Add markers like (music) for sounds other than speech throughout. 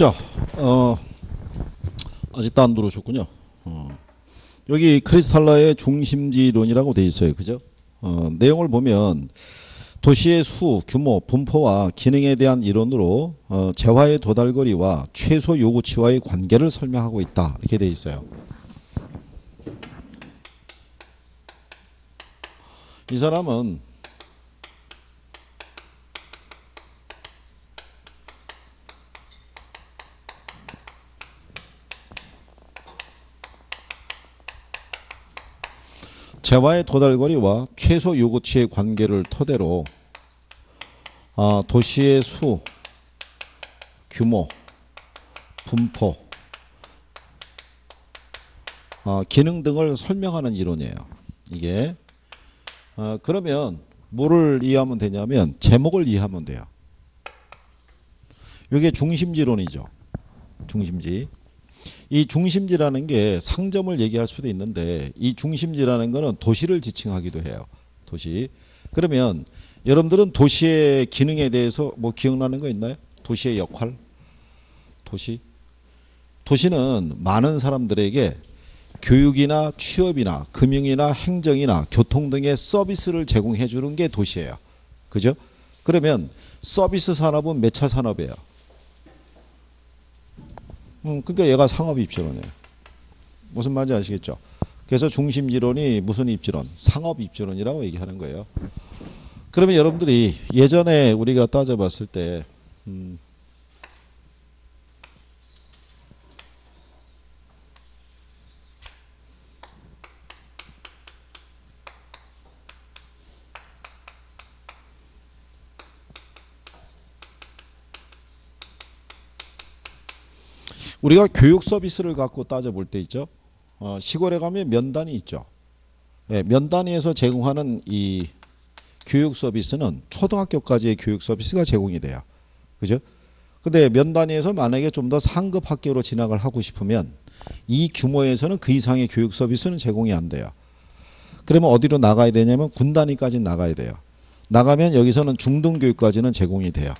자, 어, 아직도 안 들어오셨군요. 어, 여기 크리스탈라의 중심지론이라고 돼 있어요. 그죠? 어, 내용을 보면 도시의 수, 규모, 분포와 기능에 대한 이론으로 어, 재화의 도달거리와 최소 요구치와의 관계를 설명하고 있다. 이렇게 돼 있어요. 이 사람은 재화의 도달거리와 최소 요구치의 관계를 토대로 아, 도시의 수, 규모, 분포, 아, 기능 등을 설명하는 이론이에요. 이게 아, 그러면 뭐를 이해하면 되냐면 제목을 이해하면 돼요. 이게 중심지론이죠. 중심지. 이 중심지라는 게 상점을 얘기할 수도 있는데 이 중심지라는 거는 도시를 지칭하기도 해요. 도시. 그러면 여러분들은 도시의 기능에 대해서 뭐 기억나는 거 있나요? 도시의 역할? 도시? 도시는 많은 사람들에게 교육이나 취업이나 금융이나 행정이나 교통 등의 서비스를 제공해 주는 게 도시예요. 그죠? 그러면 서비스 산업은 몇 차 산업이에요? 음, 그러니까 얘가 상업 입지론이에요. 무슨 말인지 아시겠죠? 그래서 중심지론이 무슨 입지론? 상업 입지론이라고 얘기하는 거예요. 그러면 여러분들이 예전에 우리가 따져봤을 때 음, 우리가 교육 서비스를 갖고 따져볼 때 있죠. 어, 시골에 가면 면단이 있죠. 예, 면단위에서 제공하는 이 교육 서비스는 초등학교까지의 교육 서비스가 제공이 돼요. 그죠? 근데 면단위에서 만약에 좀 더 상급 학교로 진학을 하고 싶으면 이 규모에서는 그 이상의 교육 서비스는 제공이 안 돼요. 그러면 어디로 나가야 되냐면 군 단위까지 나가야 돼요. 나가면 여기서는 중등 교육까지는 제공이 돼요.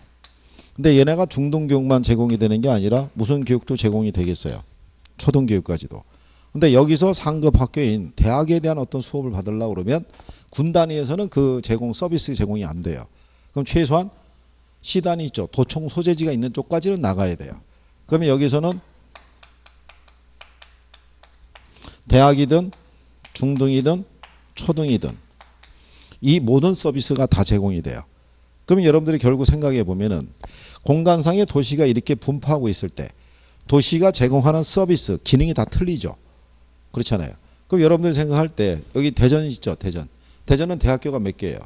근데 얘네가 중등 교육만 제공이 되는 게 아니라 무슨 교육도 제공이 되겠어요. 초등 교육까지도. 근데 여기서 상급 학교인 대학에 대한 어떤 수업을 받으려고 그러면 군 단위에서는 그 제공 서비스 제공이 안 돼요. 그럼 최소한 시단이 있죠. 도청 소재지가 있는 쪽까지는 나가야 돼요. 그러면 여기서는 대학이든 중등이든 초등이든 이 모든 서비스가 다 제공이 돼요. 그러면 여러분들이 결국 생각해 보면은 공간상의 도시가 이렇게 분포하고 있을 때 도시가 제공하는 서비스 기능이 다 틀리죠. 그렇잖아요. 그럼 여러분들 생각할 때 여기 대전 있죠. 대전. 대전은 대학교가 몇 개예요?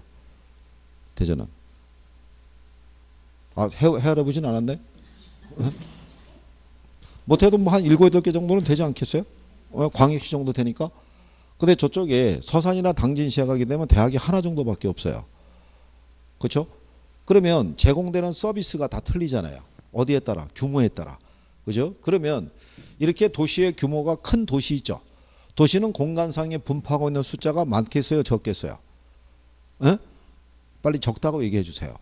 대전은. 아, 해, 헤아려보진 않았네? 못해도 뭐한 일곱, 여덟 개 정도는 되지 않겠어요? 어, 광역시 정도 되니까? 근데 저쪽에 서산이나 당진 시작하게 되면 대학이 하나 정도밖에 없어요. 그렇죠? 그러면 제공되는 서비스가 다 틀리잖아요. 어디에 따라? 규모에 따라. 그죠? 그러면 이렇게 도시의 규모가 큰 도시 있죠. 도시는 공간상에 분포하고 있는 숫자가 많겠어요? 적겠어요? 에? 빨리 적다고 얘기해 주세요.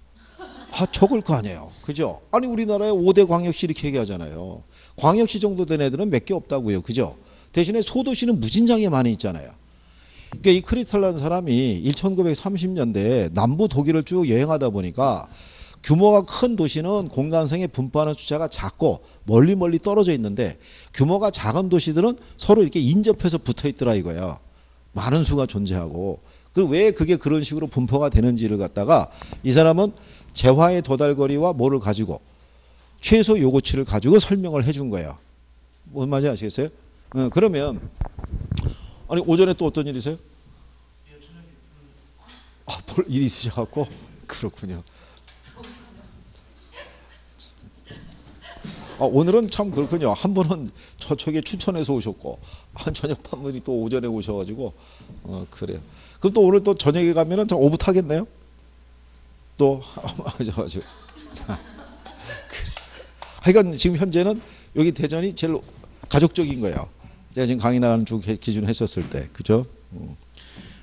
아, 적을 거 아니에요. 그죠? 아니, 우리나라에 5대 광역시 이렇게 얘기하잖아요. 광역시 정도 된 애들은 몇 개 없다고요. 그죠? 대신에 소도시는 무진장에 많이 있잖아요. 그러니까 이 크리스탈라는 사람이 1930년대에 남부 독일을 쭉 여행하다 보니까 규모가 큰 도시는 공간상에 분포하는 숫자가 작고 멀리 멀리 떨어져 있는데 규모가 작은 도시들은 서로 이렇게 인접해서 붙어 있더라 이거야. 많은 수가 존재하고. 그왜 그게 그런 식으로 분포가 되는지를 갖다가 이 사람은 재화의 도달거리와 뭐를 가지고 최소 요구치를 가지고 설명을 해준 거예요. 뭔 말인지 아시겠어요? 어, 그러면 아니 오전에 또 어떤 일 있어요? 아, 볼 일이 있으셔갖고 그렇군요. 아, 오늘은 참 그렇군요. 한 분은 저쪽에 추천해서 오셨고 한 저녁 한 분이 또 오전에 오셔가지고 어 그래요. 그럼 또 오늘 또 저녁에 가면은 저 오붓 하겠네요. 또 (laughs) 맞아. 자, 그래. 하여간 지금 현재는 여기 대전이 제일 가족적인 거예요. 제가 지금 강의 나가는 주 기준 했었을 때 그죠? 음.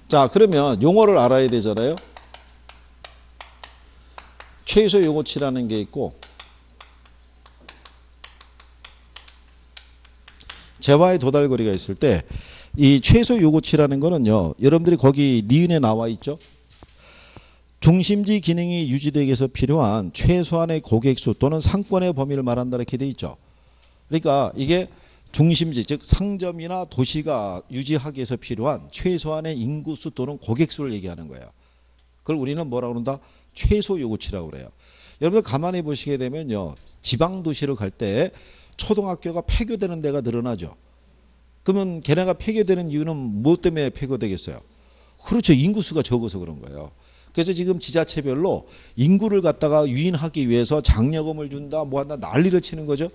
자 그러면 용어를 알아야 되잖아요. 최소 요구치라는 게 있고 재화의 도달거리가 있을 때 이 최소 요구치라는 거는요. 여러분들이 거기 니은에 나와 있죠. 중심지 기능이 유지되기 위해서 필요한 최소한의 고객수 또는 상권의 범위를 말한다 이렇게 돼 있죠. 그러니까 이게 중심지 즉 상점이나 도시가 유지하기 위해서 필요한 최소한의 인구수 또는 고객수를 얘기하는 거예요. 그걸 우리는 뭐라고 그런다? 최소 요구치라고 그래요. 여러분들 가만히 보시게 되면요. 지방 도시로 갈때 초등학교가 폐교되는 데가 늘어나죠. 그러면 걔네가 폐교되는 이유는 무엇 때문에 폐교되겠어요? 그렇죠. 인구수가 적어서 그런 거예요. 그래서 지금 지자체별로 인구를 갖다가 유인하기 위해서 장려금을 준다, 뭐 한다, 난리를 치는 거죠.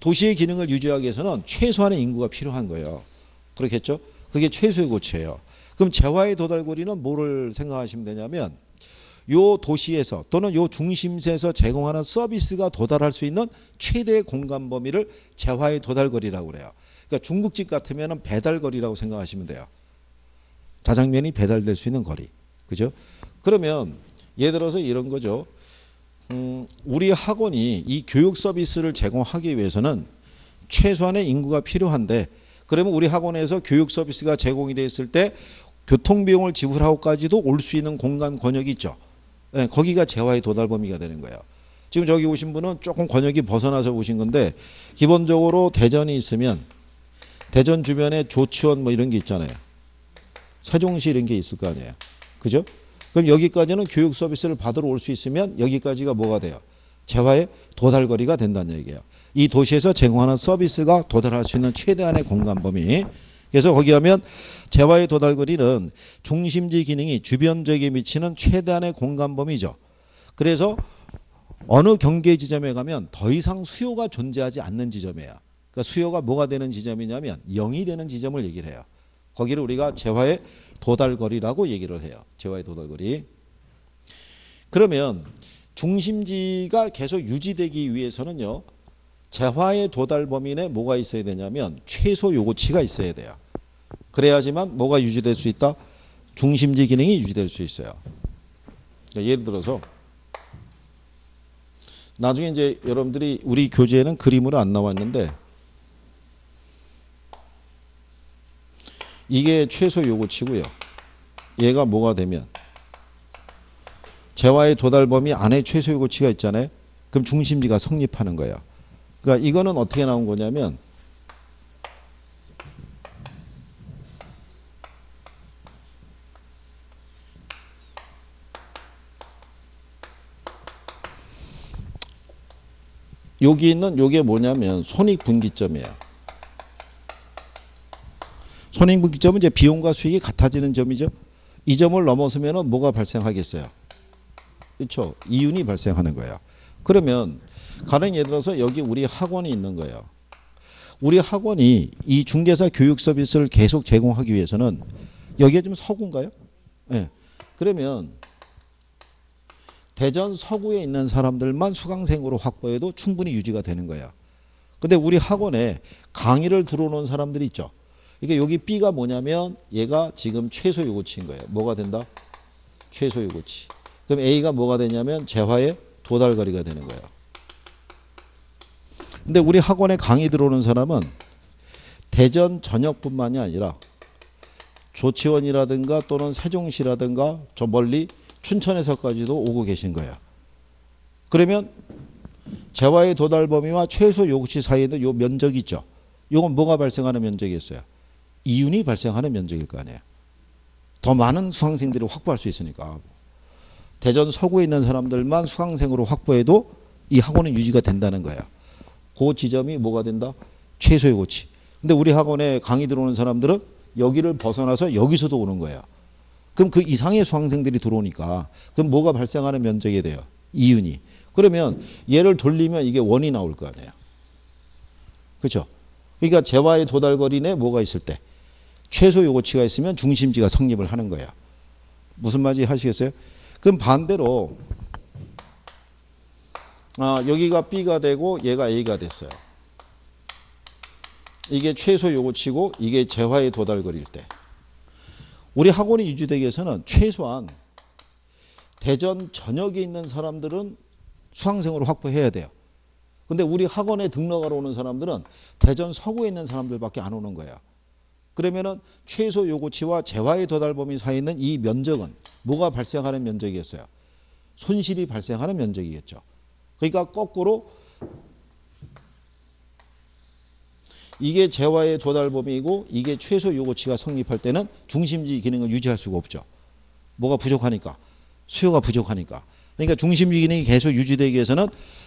도시의 기능을 유지하기 위해서는 최소한의 인구가 필요한 거예요. 그렇겠죠? 그게 최소의 고치예요. 그럼 재화의 도달고리는 뭐를 생각하시면 되냐면 요 도시에서 또는 요 중심지에서 제공하는 서비스가 도달할 수 있는 최대의 공간 범위를 재화의 도달거리라고 그래요. 그러니까 중국집 같으면 배달거리라고 생각하시면 돼요. 자장면이 배달될 수 있는 거리. 그죠? 그러면 예를 들어서 이런 거죠. 음, 우리 학원이 이 교육 서비스를 제공하기 위해서는 최소한의 인구가 필요한데 그러면 우리 학원에서 교육 서비스가 제공이 돼 있을 때 교통 비용을 지불하고까지도 올 수 있는 공간 권역이 있죠. 네, 거기가 재화의 도달 범위가 되는 거예요. 지금 저기 오신 분은 조금 권역이 벗어나서 오신 건데 기본적으로 대전이 있으면 대전 주변에 조치원 뭐 이런 게 있잖아요. 세종시 이런 게 있을 거 아니에요. 그죠? 그럼 여기까지는 교육 서비스를 받으러 올 수 있으면 여기까지가 뭐가 돼요? 재화의 도달거리가 된다는 얘기예요. 이 도시에서 제공하는 서비스가 도달할 수 있는 최대한의 공간 범위. 그래서 거기 하면 재화의 도달거리는 중심지 기능이 주변 지역에 미치는 최대한의 공간 범위죠. 그래서 어느 경계 지점에 가면 더 이상 수요가 존재하지 않는 지점이에요. 그러니까 수요가 뭐가 되는 지점이냐면 0이 되는 지점을 얘기를 해요. 거기를 우리가 재화의 도달거리라고 얘기를 해요. 재화의 도달거리. 그러면 중심지가 계속 유지되기 위해서는요. 재화의 도달 범위 내 뭐가 있어야 되냐면 최소 요구치가 있어야 돼요. 그래야지만 뭐가 유지될 수 있다? 중심지 기능이 유지될 수 있어요. 그러니까 예를 들어서 나중에 이제 여러분들이 우리 교재에는 그림으로 안 나왔는데 이게 최소 요구치고요. 얘가 뭐가 되면 재화의 도달 범위 안에 최소 요구치가 있잖아요. 그럼 중심지가 성립하는 거예요. 그러니까 이거는 어떻게 나온 거냐면 여기 있는 요게 뭐냐면 손익분기점이에요. 손익분기점은 이제 비용과 수익이 같아지는 점이죠. 이 점을 넘어서면 뭐가 발생하겠어요? 그렇죠. 이윤이 발생하는 거예요. 그러면 가령 예를 들어서 여기 우리 학원이 있는 거예요. 우리 학원이 이 중개사 교육 서비스를 계속 제공하기 위해서는 여기가 지금 서구인가요? 네. 그러면 대전 서구에 있는 사람들만 수강생으로 확보해도 충분히 유지가 되는 거야. 근데 우리 학원에 강의를 들어오는 사람들이 있죠. 이게 여기 B가 뭐냐면 얘가 지금 최소 요구치인 거예요. 뭐가 된다? 최소 요구치. 그럼 A가 뭐가 되냐면 재화의 도달거리가 되는 거예요. 근데 우리 학원에 강의 들어오는 사람은 대전 전역뿐만이 아니라 조치원이라든가 또는 세종시라든가 저 멀리 춘천에서까지도 오고 계신 거예요. 그러면 재화의 도달 범위와 최소 요구치 사이에도 요 면적이 있죠. 요건 뭐가 발생하는 면적이었어요? 이윤이 발생하는 면적일 거 아니에요. 더 많은 수강생들을 확보할 수 있으니까. 대전 서구에 있는 사람들만 수강생으로 확보해도 이 학원은 유지가 된다는 거예요. 그 지점이 뭐가 된다? 최소 요구치. 근데 우리 학원에 강의 들어오는 사람들은 여기를 벗어나서 여기서도 오는 거예요. 그럼 그 이상의 수강생들이 들어오니까 그럼 뭐가 발생하는 면적이 돼요? 이윤이. 그러면 얘를 돌리면 이게 원이 나올 거 아니에요. 그렇죠? 그러니까 재화의 도달거리 내 뭐가 있을 때 최소 요구치가 있으면 중심지가 성립을 하는 거야. 무슨 말인지 하시겠어요? 그럼 반대로 아, 여기가 B가 되고 얘가 A가 됐어요. 이게 최소 요구치고 이게 재화의 도달거리일 때 우리 학원이 유지되기 위해서는 최소한 대전 전역에 있는 사람들은 수강생으로 확보해야 돼요. 근데 우리 학원에 등록하러 오는 사람들은 대전 서구에 있는 사람들밖에 안 오는 거야. 그러면은 최소 요구치와 재화의 도달 범위 사이에 있는 이 면적은 뭐가 발생하는 면적이었어요? 손실이 발생하는 면적이겠죠. 그러니까 거꾸로 이게 재화의 도달 범위이고 이게 최소 요구치가 성립할 때는 중심지 기능을 유지할 수가 없죠. 뭐가 부족하니까 수요가 부족하니까. 그러니까 중심지 기능이 계속 유지되기 위해서는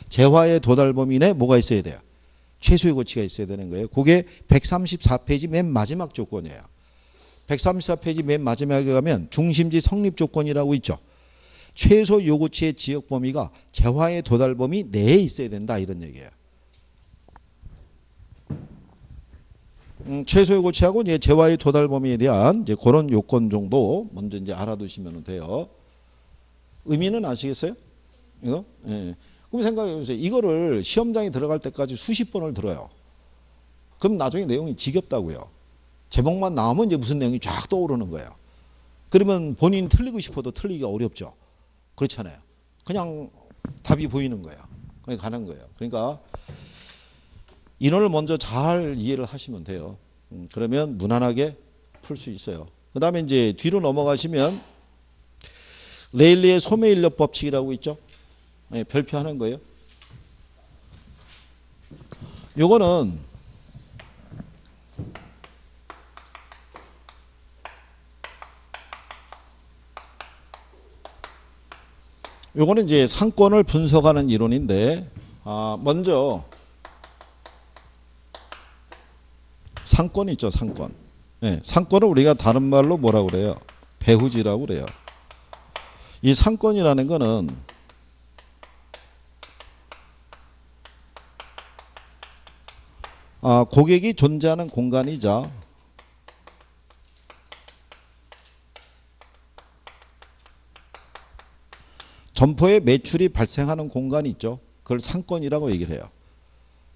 재화의 도달 범위 내에 뭐가 있어야 돼요? 최소 요구치가 있어야 되는 거예요. 그게 134페이지 맨 마지막 조건이에요. 134페이지 맨 마지막에 가면 중심지 성립 조건이라고 있죠. 최소 요구치의 지역 범위가 재화의 도달 범위 내에 있어야 된다 이런 얘기예요. 음, 최소 요구치하고 이제 재화의 도달 범위에 대한 이제 그런 요건 정도 먼저 이제 알아두시면 돼요. 의미는 아시겠어요? 이거? 예. 그럼 생각해 보세요. 이거를 시험장에 들어갈 때까지 수십 번을 들어요. 그럼 나중에 내용이 지겹다고요. 제목만 나오면 이제 무슨 내용이 쫙 떠오르는 거예요. 그러면 본인이 틀리고 싶어도 틀리기가 어렵죠. 그렇잖아요. 그냥 답이 보이는 거예요. 그냥 가는 거예요. 그러니까 인원을 먼저 잘 이해를 하시면 돼요. 음, 그러면 무난하게 풀 수 있어요. 그 다음에 이제 뒤로 넘어가시면 레일리의 소매인력 법칙이라고 있죠. 네, 별표하는 거예요. 요거는 요거는 이제 상권을 분석하는 이론인데 아, 먼저 상권 있죠, 상권. 네, 상권을 우리가 다른 말로 뭐라고 그래요? 배후지라고 그래요. 이 상권이라는 거는 아, 고객이 존재하는 공간이자 점포의 매출이 발생하는 공간이 있죠. 그걸 상권이라고 얘기를 해요.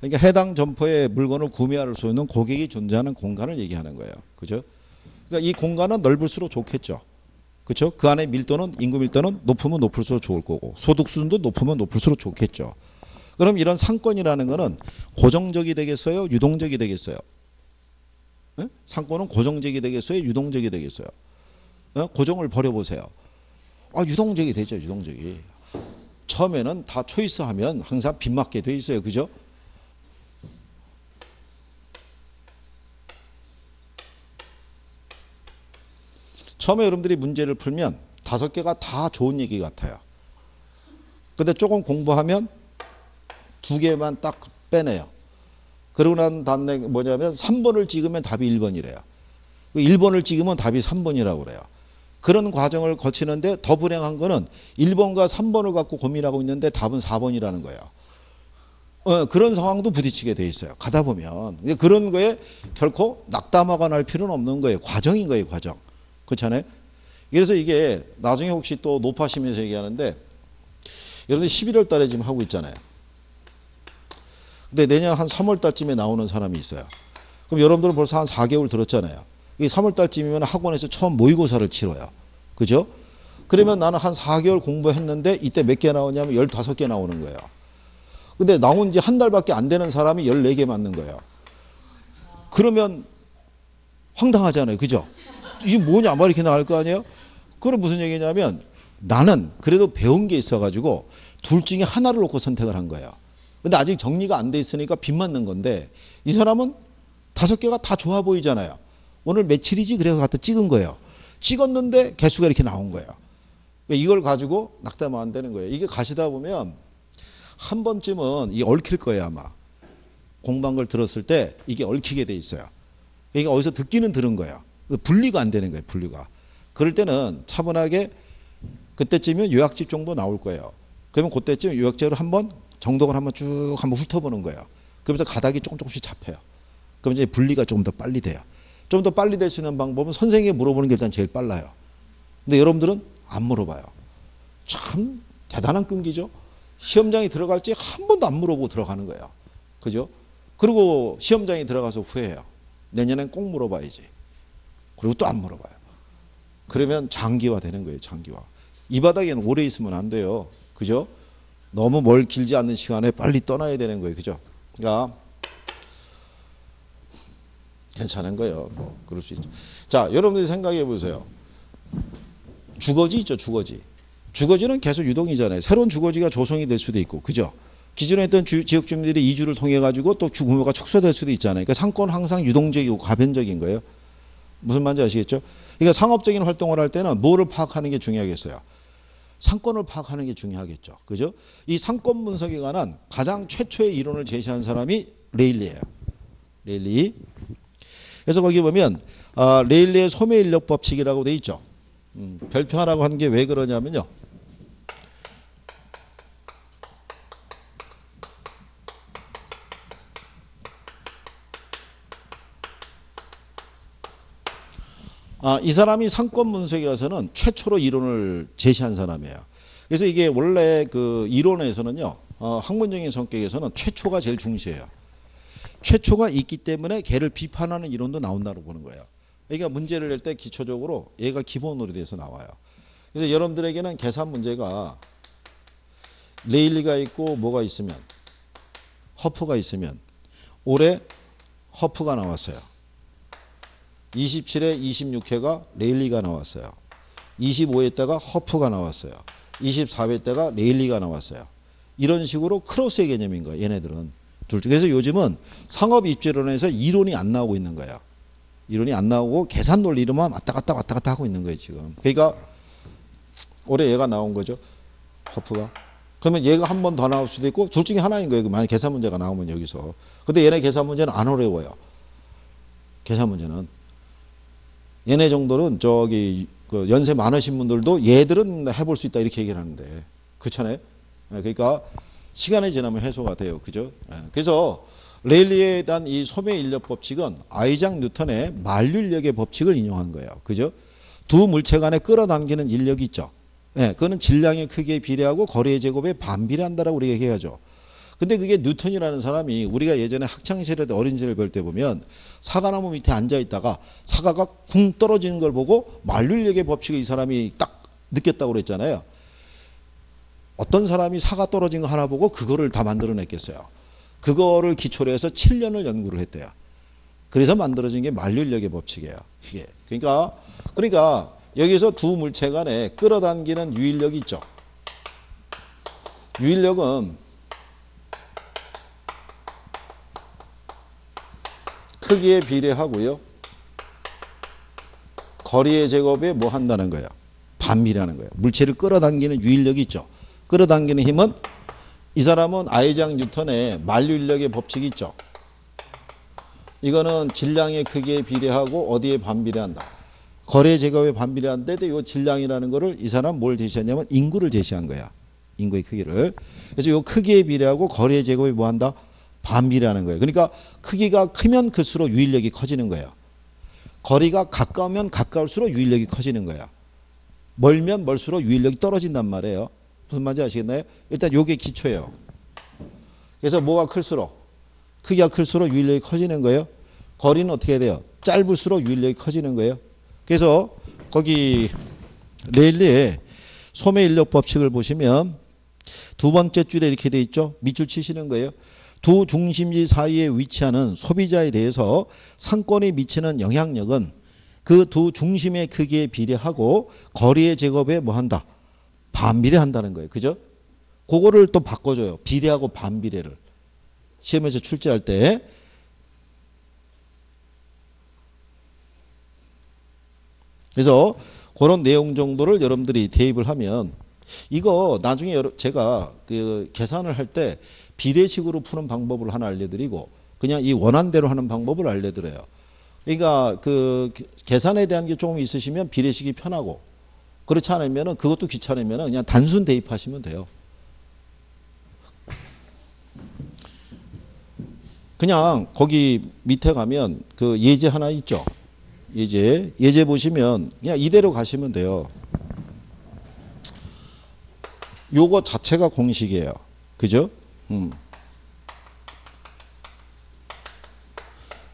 그러니까 해당 점포의 물건을 구매할 수 있는 고객이 존재하는 공간을 얘기하는 거예요. 그죠? 그러니까 이 공간은 넓을수록 좋겠죠. 그렇죠? 그 안에 밀도는 인구 밀도는 높으면 높을수록 좋을 거고 소득 수준도 높으면 높을수록 좋겠죠. 그럼 이런 상권이라는 거는 고정적이 되겠어요? 유동적이 되겠어요? 에? 상권은 고정적이 되겠어요? 유동적이 되겠어요? 에? 고정을 버려보세요. 아, 유동적이 되죠, 유동적이. 처음에는 다 초이스하면 항상 빗맞게 돼 있어요. 그죠? 처음에 여러분들이 문제를 풀면 다섯 개가 다 좋은 얘기 같아요. 근데 조금 공부하면 두 개만 딱 빼내요. 그러고 난 다음에 뭐냐면 3번을 찍으면 답이 1번이래요. 1번을 찍으면 답이 3번이라고 그래요. 그런 과정을 거치는데 더 불행한 거는 1번과 3번을 갖고 고민하고 있는데 답은 4번이라는 거예요. 어, 그런 상황도 부딪히게 돼 있어요. 가다 보면. 그런 거에 결코 낙담하거나 할 필요는 없는 거예요. 과정인 거예요, 과정. 그렇잖아요. 그래서 이게 나중에 혹시 또 높아시면서 얘기하는데 여러분들 11월 달에 지금 하고 있잖아요. 근데 내년 한 3월 달쯤에 나오는 사람이 있어요. 그럼 여러분들은 벌써 한 4개월 들었잖아요. 이 3월 달쯤이면 학원에서 처음 모의고사를 치러요. 그죠? 그러면 나는 한 4개월 공부했는데 이때 몇 개 나오냐면 15개 나오는 거예요. 근데 나온 지 한 달밖에 안 되는 사람이 14개 맞는 거예요. 그러면 황당하잖아요. 그죠? 이게 뭐냐 막 이렇게 나갈 거 아니에요? 그럼 무슨 얘기냐면 나는 그래도 배운 게 있어가지고 둘 중에 하나를 놓고 선택을 한 거예요. 근데 아직 정리가 안 돼 있으니까 빗 맞는 건데 이 사람은 다섯 개가 다 좋아 보이잖아요. 오늘 며칠이지 그래서 갖다 찍은 거예요. 찍었는데 개수가 이렇게 나온 거예요. 그러니까 이걸 가지고 낙담하면 안 되는 거예요. 이게 가시다 보면 한 번쯤은 이 얽힐 거예요 아마. 공부한 걸 들었을 때 이게 얽히게 돼 있어요. 그러니까 어디서 듣기는 들은 거예요. 분리가 안 되는 거예요. 분리가. 그럴 때는 차분하게 그때쯤이면 요약집 정도 나올 거예요. 그러면 그때쯤 요약집을 한번 정독을 한번 쭉 한번 훑어보는 거예요. 그러면서 가닥이 조금 조금씩 잡혀요. 그럼 이제 분리가 조금 더 빨리 돼요. 좀 더 빨리 될 수 있는 방법은 선생님에게 물어보는 게 일단 제일 빨라요. 근데 여러분들은 안 물어봐요. 참 대단한 끈기죠. 시험장에 들어갈지 한 번도 안 물어보고 들어가는 거예요. 그죠? 그리고 시험장에 들어가서 후회해요. 내년엔 꼭 물어봐야지. 그리고 또 안 물어봐요. 그러면 장기화 되는 거예요, 장기화. 이 바닥에는 오래 있으면 안 돼요. 그죠? 너무 멀 길지 않는 시간에 빨리 떠나야 되는 거예요. 그죠? 그러니까 괜찮은 거예요. 뭐 그럴 수 있죠. 자, 여러분들이 생각해 보세요. 주거지 있죠, 주거지. 주거지는 계속 유동이잖아요. 새로운 주거지가 조성이 될 수도 있고, 그죠? 기존에 있던 주, 지역 주민들이 이주를 통해 가지고 또 주구모가 축소될 수도 있잖아요. 그러니까 상권 항상 유동적이고 가변적인 거예요. 무슨 말인지 아시겠죠? 그러니까 상업적인 활동을 할 때는 뭐를 파악하는 게 중요하겠어요? 상권을 파악하는 게 중요하겠죠. 그죠? 이 상권 분석에 관한 가장 최초의 이론을 제시한 사람이 레일리예요. 레일리. 그래서 거기 보면 아, 레일리의 소매 인력 법칙이라고 돼 있죠. 음, 별표하라고 한 게 왜 그러냐면요. 아, 이 사람이 상권 분석에 가서는 최초로 이론을 제시한 사람이에요. 그래서 이게 원래 그 이론에서는요, 어, 학문적인 성격에서는 최초가 제일 중시해요. 최초가 있기 때문에 걔를 비판하는 이론도 나온다고 보는 거예요. 그러니까 문제를 낼 때 기초적으로 얘가 기본으로 돼서 나와요. 그래서 여러분들에게는 계산 문제가 레일리가 있고 뭐가 있으면 허프가 있으면 올해 허프가 나왔어요. 27회 26회가 레일리가 나왔어요. 25회 때가 허프가 나왔어요. 24회 때가 레일리가 나왔어요. 이런 식으로 크로스의 개념인 거예요. 얘네들은. 둘 중. 그래서 요즘은 상업 입지론에서 이론이 안 나오고 있는 거야. 이론이 안 나오고 계산 논리로만 왔다 갔다 왔다 갔다 하고 있는 거예요, 지금. 그러니까 올해 얘가 나온 거죠. 허프가. 그러면 얘가 한 번 더 나올 수도 있고 둘 중에 하나인 거예요. 만약 계산 문제가 나오면 여기서. 근데 얘네 계산 문제는 안 어려워요. 계산 문제는. 얘네 정도는 저기 그 연세 많으신 분들도 얘들은 해볼 수 있다 이렇게 얘기를 하는데 그렇잖아요. 예, 그러니까 시간이 지나면 해소가 돼요. 그죠? 예, 그래서 레일리에 대한 이 소매 인력 법칙은 아이작 뉴턴의 만류인력의 법칙을 인용한 거예요. 그죠? 두 물체 간에 끌어당기는 인력이 있죠. 예, 그거는 질량의 크기에 비례하고 거리의 제곱에 반비례한다라고 우리가 얘기하죠. 근데 그게 뉴턴이라는 사람이 우리가 예전에 학창 시절에 어린이집을 볼때 보면 사과나무 밑에 앉아 있다가 사과가 쿵 떨어지는 걸 보고 만류인력의 법칙을 이 사람이 딱 느꼈다고 그랬잖아요. 어떤 사람이 사과 떨어진 거 하나 보고 그거를 다 만들어냈겠어요. 그거를 기초로 해서 7년을 연구를 했대요. 그래서 만들어진 게 만류인력의 법칙이에요. 이게 그러니까 그러니까 여기서 두 물체 간에 끌어당기는 유인력이 있죠. 유인력은 크기에 비례하고요. 거리의 제곱에 뭐 한다는 거예요? 반비례하는 거예요. 물체를 끌어당기는 유인력이 있죠. 끌어당기는 힘은 이 사람은 아이작 뉴턴의 만류인력의 법칙이 있죠. 이거는 질량의 크기에 비례하고 어디에 반비례한다. 거리의 제곱에 반비례한데 이 질량이라는 거를 이 사람 뭘 제시하냐면 인구를 제시한 거야. 인구의 크기를. 그래서 이 크기에 비례하고 거리의 제곱에 뭐 한다? 반비례하는 거예요. 그러니까 크기가 크면 클수록 유인력이 커지는 거예요. 거리가 가까우면 가까울수록 유인력이 커지는 거예요. 멀면 멀수록 유인력이 떨어진단 말이에요. 무슨 말인지 아시겠나요? 일단 요게 기초예요. 그래서 뭐가 클수록 크기가 클수록 유인력이 커지는 거예요. 거리는 어떻게 돼요? 짧을수록 유인력이 커지는 거예요. 그래서 거기 레일리의 소매 인력 법칙을 보시면 두 번째 줄에 이렇게 돼 있죠. 밑줄 치시는 거예요. 두 중심지 사이에 위치하는 소비자에 대해서 상권이 미치는 영향력은 그 두 중심의 크기에 비례하고 거리의 제곱에 뭐 한다? 반비례한다는 거예요. 그죠? 그거를 또 바꿔줘요. 비례하고 반비례를. 시험에서 출제할 때. 그래서 그런 내용 정도를 여러분들이 대입을 하면 이거 나중에 제가 그 계산을 할때 비례식으로 푸는 방법을 하나 알려드리고 그냥 이 원한대로 하는 방법을 알려드려요. 그러니까 그 계산에 대한 게 조금 있으시면 비례식이 편하고 그렇지 않으면은 그것도 귀찮으면은 그냥 단순 대입하시면 돼요. 그냥 거기 밑에 가면 그 예제 하나 있죠. 예제 예제 보시면 그냥 이대로 가시면 돼요. 요거 자체가 공식이에요. 그죠? 음.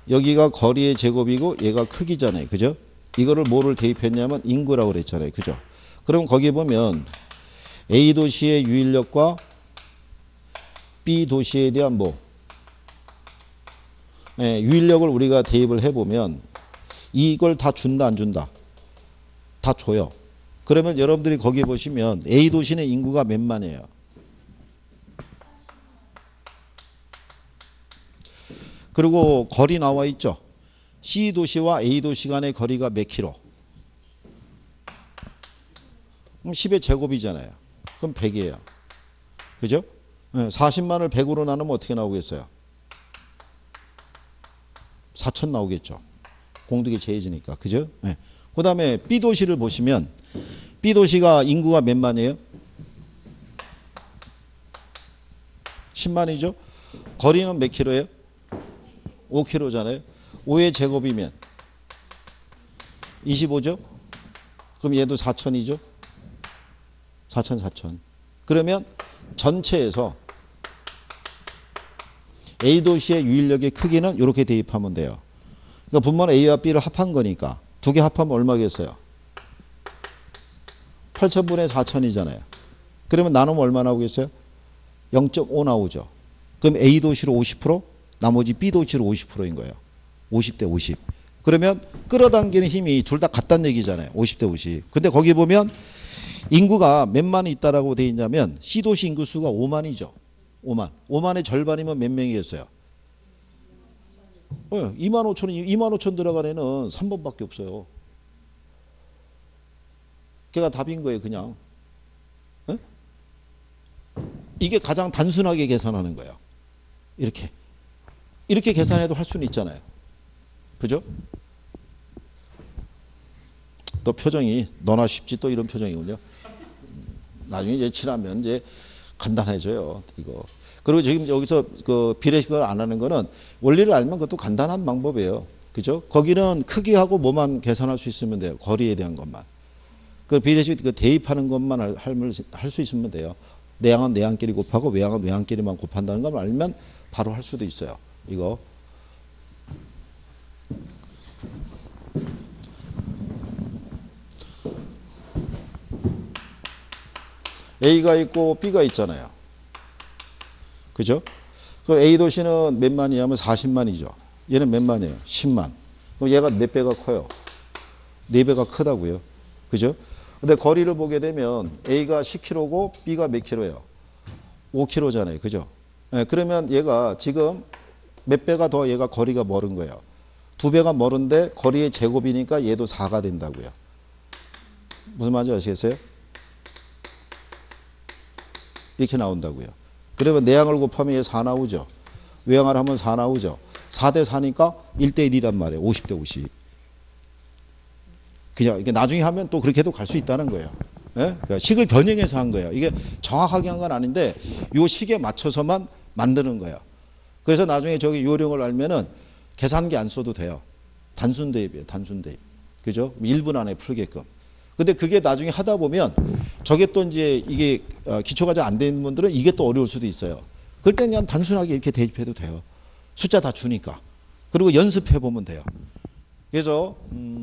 여기가 거리의 제곱이고 얘가 크기잖아요. 그죠? 이거를 뭐를 대입했냐면 인구라고 그랬잖아요. 그죠? 그럼 거기 보면 A 도시의 유인력과 B 도시에 대한 뭐 예, 유인력을 우리가 대입을 해보면 이걸 다 준다 안 준다 다 줘요. 그러면 여러분들이 거기 보시면 A 도시는 인구가 몇만이에요. 그리고 거리 나와 있죠. C 도시와 A 도시 간의 거리가 몇 킬로? 그럼 10의 제곱이잖아요. 그럼 100이에요. 그죠? 40만을 100으로 나누면 어떻게 나오겠어요? 4천 나오겠죠. 공덕이 제해지니까. 그죠? 네. 그 다음에 B 도시를 보시면 B 도시가 인구가 몇만이에요? 10만이죠. 거리는 몇 킬로예요? 5킬로잖아요. 5의 제곱이면 25죠. 그럼 얘도 4천이죠. 4천 4천. 그러면 전체에서 A 도시의 유인력의 크기는 이렇게 대입하면 돼요. 그러니까 분모는 A와 B를 합한 거니까 두 개 합하면 얼마겠어요? 8천분의 4천이잖아요. 그러면 나누면 얼마 나오겠어요? 0.5 나오죠. 그럼 A 도시로 50%, 나머지 B 도시로 50%인 거예요. 50대 50. 그러면 끌어당기는 힘이 둘 다 같다는 얘기잖아요. 50대 50. 근데 거기 보면 인구가 몇만이 있다라고 돼 있냐면 C 도시 인구 수가 5만이죠. 5만. 5만의 절반이면 몇 명이겠어요? 네, 2만 5천이 2만 5천 들어간 애는 3번밖에 없어요. 걔가 답인 거예요, 그냥. 네? 이게 가장 단순하게 계산하는 거예요. 이렇게. 이렇게 계산해도 할 수는 있잖아요. 그죠? 또 표정이 너나 쉽지 또 이런 표정이군요. 나중에 이제 칠하면 이제 간단해져요. 이거. 그리고 지금 여기서 그 비례식을 안 하는 거는 원리를 알면 그것도 간단한 방법이에요. 그죠? 거기는 크기하고 뭐만 계산할 수 있으면 돼요. 거리에 대한 것만. 그 비례식 그 대입하는 것만 할 수 있으면 돼요. 내양은 내양끼리 곱하고 외양은 외양끼리만 곱한다는 걸 알면 바로 할 수도 있어요. 이거. A가 있고 B가 있잖아요. 그죠? 그 A 도시는 몇 만이냐면 40만이죠. 얘는 몇 만이에요? 10만. 그럼 얘가 몇 배가 커요? 4배가 크다고요. 그죠? 근데 거리를 보게 되면 A가 10km고 B가 몇 킬로예요? 5km잖아요. 그죠? 네, 그러면 얘가 지금 몇 배가 더 얘가 거리가 멀은 거예요. 두 배가 멀은데 거리의 제곱이니까 얘도 4가 된다고요. 무슨 말인지 아시겠어요? 이렇게 나온다고요. 그러면 내양을 곱하면 얘 4 나오죠. 외양을 하면 4 나오죠. 4 대 4니까 1대 1이란 말이에요. 50 대 50. 그냥 이게 나중에 하면 또 그렇게 도 갈 수 있다는 거예요. 예? 그러니까 식을 변형해서 한 거예요. 이게 정확하게 한 건 아닌데 요 식에 맞춰서만 만드는 거예요. 그래서 나중에 저기 요령을 알면은 계산기 안 써도 돼요. 단순 대입이에요. 단순 대입. 그죠? 1분 안에 풀게끔. 근데 그게 나중에 하다 보면 저게 또 이제 이게 어, 기초가 잘 안 되는 분들은 이게 또 어려울 수도 있어요. 그럴 땐 그냥 단순하게 이렇게 대입해도 돼요. 숫자 다 주니까. 그리고 연습해 보면 돼요. 그래서 음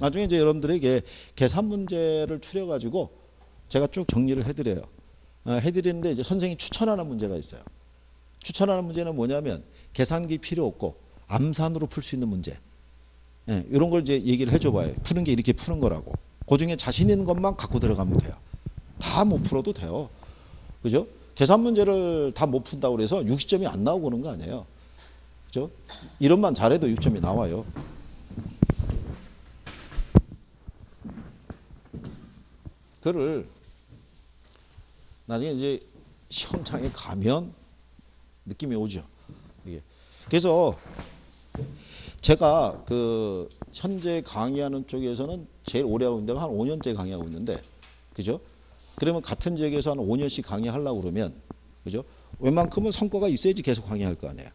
나중에 이제 여러분들에게 계산 문제를 추려 가지고 제가 쭉 정리를 해 드려요. 어, 해드리는데 이제 선생님이 추천하는 문제가 있어요. 추천하는 문제는 뭐냐면 계산기 필요 없고 암산으로 풀 수 있는 문제. 예, 이런 걸 이제 얘기를 해줘봐요. 푸는 게 이렇게 푸는 거라고. 그 중에 자신 있는 것만 갖고 들어가면 돼요. 다 못 풀어도 돼요. 그죠? 계산 문제를 다 못 푼다고 그래서 60점이 안 나오고 그런 거 아니에요. 그죠? 이런만 잘해도 6점이 나와요. 그를 나중에 이제 시험장에 가면 느낌이 오죠. 이게. 그래서 제가 그 현재 강의하는 쪽에서는 제일 오래 하고 있는데 한 5년째 강의하고 있는데 그죠? 그러면 같은 지역에서 한 5년씩 강의하려고 그러면 그죠? 웬만큼은 성과가 있어야지 계속 강의할 거 아니에요.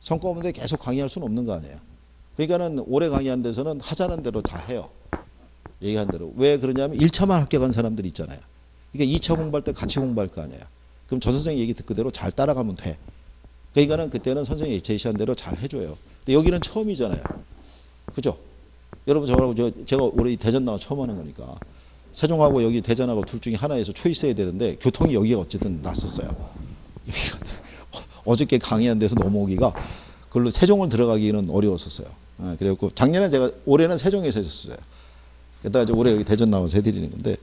성과 없는데 계속 강의할 수는 없는 거 아니에요. 그러니까는 오래 강의한 데서는 하자는 대로 다 해요. 얘기한 대로. 왜 그러냐면 1차만 합격한 사람들 있잖아요. 그러니까 2차 공부할 때 같이 공부할 거 아니에요. 그럼 저 선생님 얘기 듣고 대로 잘 따라가면 돼. 그러니까는 그때는 선생님이 제시한 대로 잘 해줘요. 근데 여기는 처음이잖아요. 그죠? 여러분 저하고 저 제가 올해 대전 나와 처음 하는 거니까 세종하고 여기 대전하고 둘 중에 하나에서 초이스 해야 되는데 교통이 여기가 어쨌든 났었어요. (laughs) 어저께 강의한 데서 넘어오기가 그걸로 세종을 들어가기는 어려웠었어요. 예, 그래갖고 작년에 제가 올해는 세종에서 했었어요. 게다가 이제 올해 여기 대전 나와서 해드리는 건데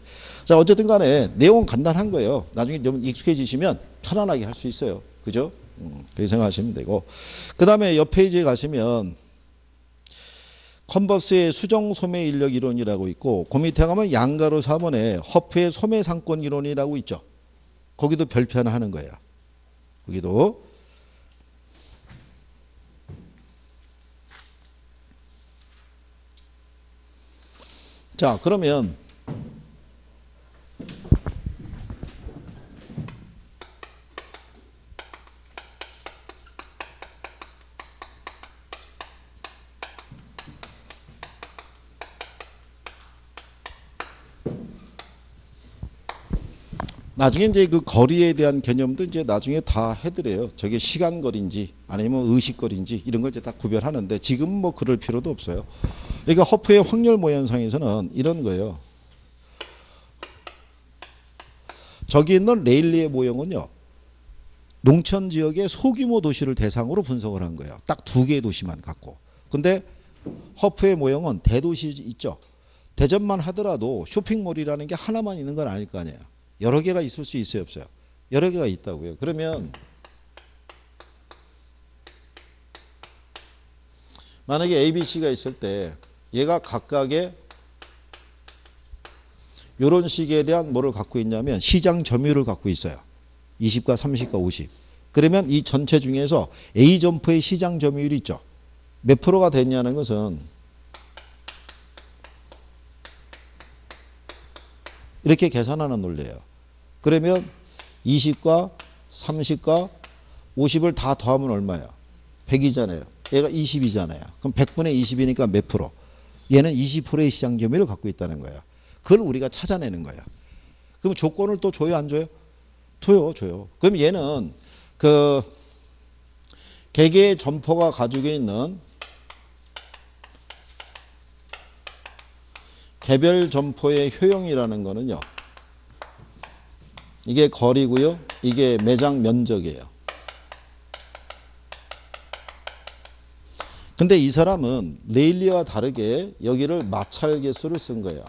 자 어쨌든 간에 내용은 간단한 거예요. 나중에 좀 익숙해지시면 편안하게 할 수 있어요. 그죠? 음, 그렇게 생각하시면 되고 그 다음에 옆 페이지에 가시면 컨버스의 수정 소매 인력 이론이라고 있고 그 밑에 가면 양가로 4번에 허프의 소매 상권 이론이라고 있죠. 거기도 별표 하나 하는 거예요. 거기도 자 그러면 나중에 이제 그 거리에 대한 개념도 이제 나중에 다 해드려요. 저게 시간 거리인지 아니면 의식 거리인지 이런 걸 이제 다 구별하는데 지금 뭐 그럴 필요도 없어요. 그러니까 허프의 확률 모 현상에서는 이런 거예요. 저기 있는 레일리의 모형은요. 농촌 지역의 소규모 도시를 대상으로 분석을 한 거예요. 딱 두 개의 도시만 갖고. 근데 허프의 모형은 대도시 있죠. 대전만 하더라도 쇼핑몰이라는 게 하나만 있는 건 아닐 거 아니에요. 여러 개가 있을 수 있어요, 없어요? 여러 개가 있다고요. 그러면 만약에 A, B, C가 있을 때 얘가 각각의 이런 식에 대한 뭐를 갖고 있냐면 시장 점유율을 갖고 있어요. 20과 30과 50. 그러면 이 전체 중에서 A 점포의 시장 점유율이 있죠. 몇 프로가 됐냐는 것은 이렇게 계산하는 논리예요. 그러면 20과 30과 50을 다 더하면 얼마야? 100이잖아요. 얘가 20이잖아요. 그럼 100분의 20이니까 몇 프로? 얘는 20%의 시장 점유율을 갖고 있다는 거야. 그걸 우리가 찾아내는 거야. 그럼 조건을 또 줘요, 안 줘요? 줘요, 줘요. 그럼 얘는 그 개개의 점포가 가지고 있는 개별 점포의 효용이라는 거는요. 이게 거리고요. 이게 매장 면적이에요. 근데 이 사람은 레일리와 다르게 여기를 마찰 개수를 쓴 거예요.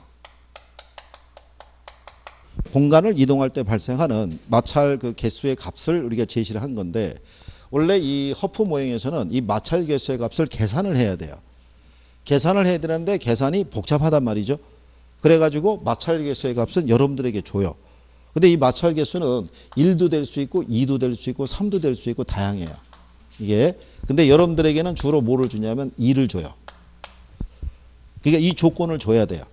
공간을 이동할 때 발생하는 마찰 그 개수의 값을 우리가 제시를 한 건데 원래 이 허프 모형에서는 이 마찰 개수의 값을 계산을 해야 돼요. 계산을 해야 되는데 계산이 복잡하단 말이죠. 그래가지고 마찰 개수의 값은 여러분들에게 줘요. 근데 이 마찰 개수는 1도 될 수 있고 2도 될 수 있고 3도 될 수 있고 다양해요. 이게 근데 여러분들에게는 주로 뭐를 주냐면 2를 줘요. 그러니까 이 조건을 줘야 돼요.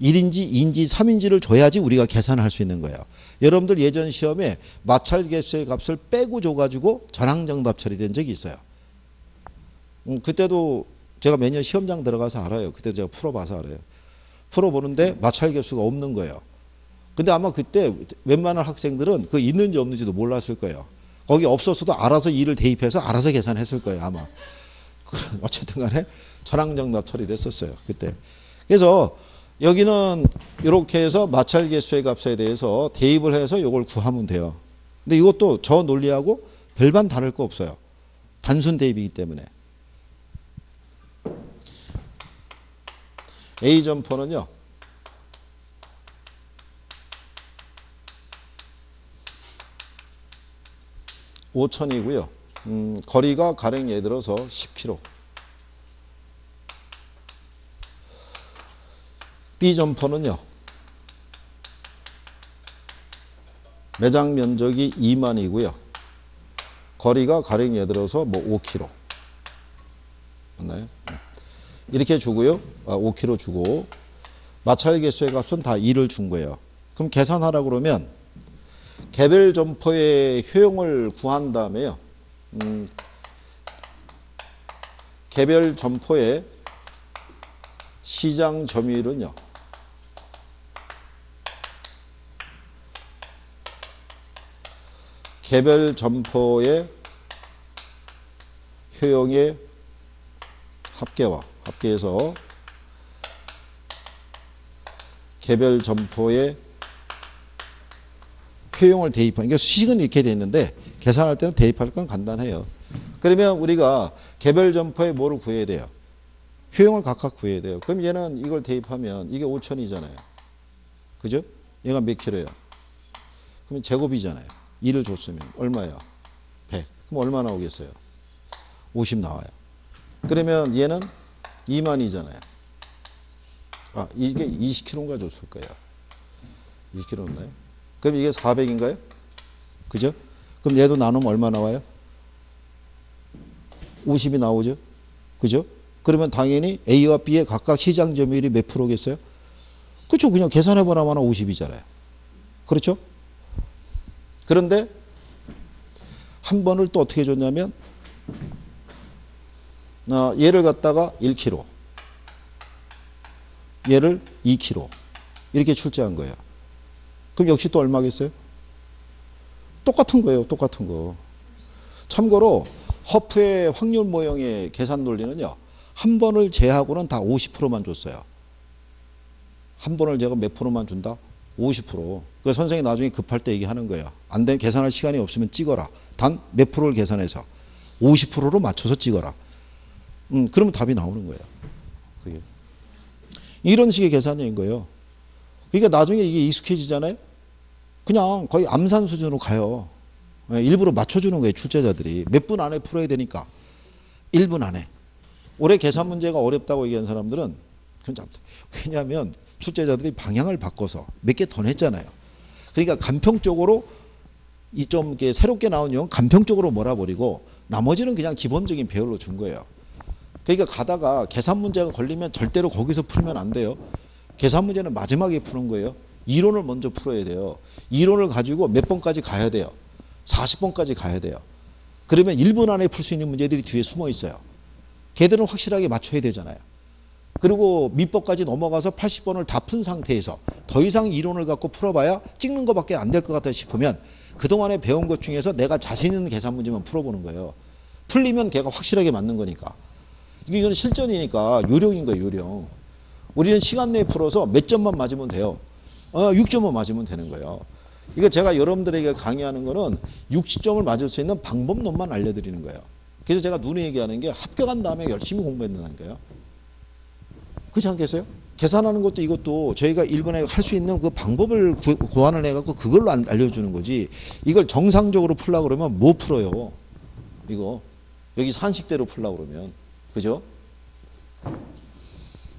1인지 2인지 3인지를 줘야지 우리가 계산할 수 있는 거예요. 여러분들 예전 시험에 마찰 개수의 값을 빼고 줘가지고 전항정답 처리된 적이 있어요. 음, 그때도 제가 매년 시험장 들어가서 알아요. 그때 제가 풀어봐서 알아요. 풀어보는데 마찰 개수가 없는 거예요. 근데 아마 그때 웬만한 학생들은 그 있는지 없는지도 몰랐을 거예요. 거기 없었어도 알아서 일을 대입해서 알아서 계산했을 거예요, 아마. (laughs) 어쨌든 간에 전항정답 처리됐었어요, 그때. 그래서 여기는 이렇게 해서 마찰 개수의 값에 대해서 대입을 해서 이걸 구하면 돼요. 근데 이것도 저 논리하고 별반 다를 거 없어요. 단순 대입이기 때문에. A 점포는요. 5천이고요. 음, 거리가 가령 예를 들어서 10km. B 점포는요. 매장 면적이 2만이고요. 거리가 가령 예를 들어서 뭐 5km. 맞나요? 이렇게 주고요. 아, 5km 주고 마찰 개수의 값은 다 2를 준 거예요. 그럼 계산하라 그러면 개별 점포의 효용을 구한 다음에요. 음, 개별 점포의 시장 점유율은요. 개별 점포의 효용의 합계와 합계해서 개별 점포의 효용을 대입하는 게 수식은 이렇게 돼 있는데 계산할 때는 대입할 건 간단해요. 그러면 우리가 개별 점포에 뭐를 구해야 돼요? 효용을 각각 구해야 돼요. 그럼 얘는 이걸 대입하면 이게 5천이잖아요. 그죠? 얘가 몇 킬로예요? 그러면 제곱이잖아요. 2를 줬으면 얼마예요? 100. 그럼 얼마 나오겠어요? 50 나와요. 그러면 얘는 2만이잖아요. 아, 이게 20kg인가 줬을 거예요. 20kg였나요? 그럼 이게 400인가요? 그죠? 그럼 얘도 나누면 얼마 나와요? 50이 나오죠? 그죠? 그러면 당연히 A와 B의 각각 시장 점유율이 몇 프로겠어요? 그렇죠. 그냥 계산해 보나마나 50이잖아요. 그렇죠? 그런데 한 번을 또 어떻게 줬냐면 어, 얘를 갖다가 1kg 얘를 2kg 이렇게 출제한 거예요. 그럼 역시 또 얼마겠어요? 똑같은 거예요. 똑같은 거. 참고로 허프의 확률 모형의 계산 논리는요. 한 번을 제하고는 다 50%만 줬어요. 한 번을 제가 몇 프로만 준다? 50%. 그 선생이 나중에 급할 때 얘기하는 거예요. 안 되면 계산할 시간이 없으면 찍어라. 단 몇 프로를 계산해서 50%로 맞춰서 찍어라. 음, 그러면 답이 나오는 거예요. 그게. 이런 식의 계산인 거예요. 그러니까 나중에 이게 익숙해지잖아요. 그냥 거의 암산 수준으로 가요. 예, 일부러 맞춰주는 거예요. 출제자들이. 몇 분 안에 풀어야 되니까. 1분 안에. 올해 계산 문제가 어렵다고 얘기한 사람들은 참 왜냐하면 출제자들이 방향을 바꿔서 몇 개 더 냈잖아요. 그러니까 간평적으로 이 좀 새롭게 나온 용 간평적으로 몰아버리고 나머지는 그냥 기본적인 배열로 준 거예요. 그러니까 가다가 계산 문제가 걸리면 절대로 거기서 풀면 안 돼요. 계산 문제는 마지막에 푸는 거예요. 이론을 먼저 풀어야 돼요. 이론을 가지고 몇 번까지 가야 돼요. 40번까지 가야 돼요. 그러면 1분 안에 풀 수 있는 문제들이 뒤에 숨어 있어요. 걔들은 확실하게 맞춰야 되잖아요. 그리고 밑법까지 넘어가서 80번을 다 푼 상태에서 더 이상 이론을 갖고 풀어봐야 찍는 것밖에 안 될 것 같다 싶으면 그동안에 배운 것 중에서 내가 자신 있는 계산 문제만 풀어보는 거예요. 풀리면 걔가 확실하게 맞는 거니까. 이게 이건 실전이니까 요령인 거예요, 요령. 우리는 시간 내에 풀어서 몇 점만 맞으면 돼요. 어, 6점만 맞으면 되는 거예요. 이거 제가 여러분들에게 강의하는 거는 60점을 맞을 수 있는 방법론만 알려드리는 거예요. 그래서 제가 눈에 얘기하는 게 합격한 다음에 열심히 공부했다는 거예요. 그렇지 않겠어요? 계산하는 것도 이것도 저희가 일본에 할 수 있는 그 방법을 구, 고안을 해갖고 그걸로 안- 알려주는 거지. 이걸 정상적으로 풀려고 그러면 못 풀어요. 이거. 여기 산식대로 풀려고 그러면. 그죠?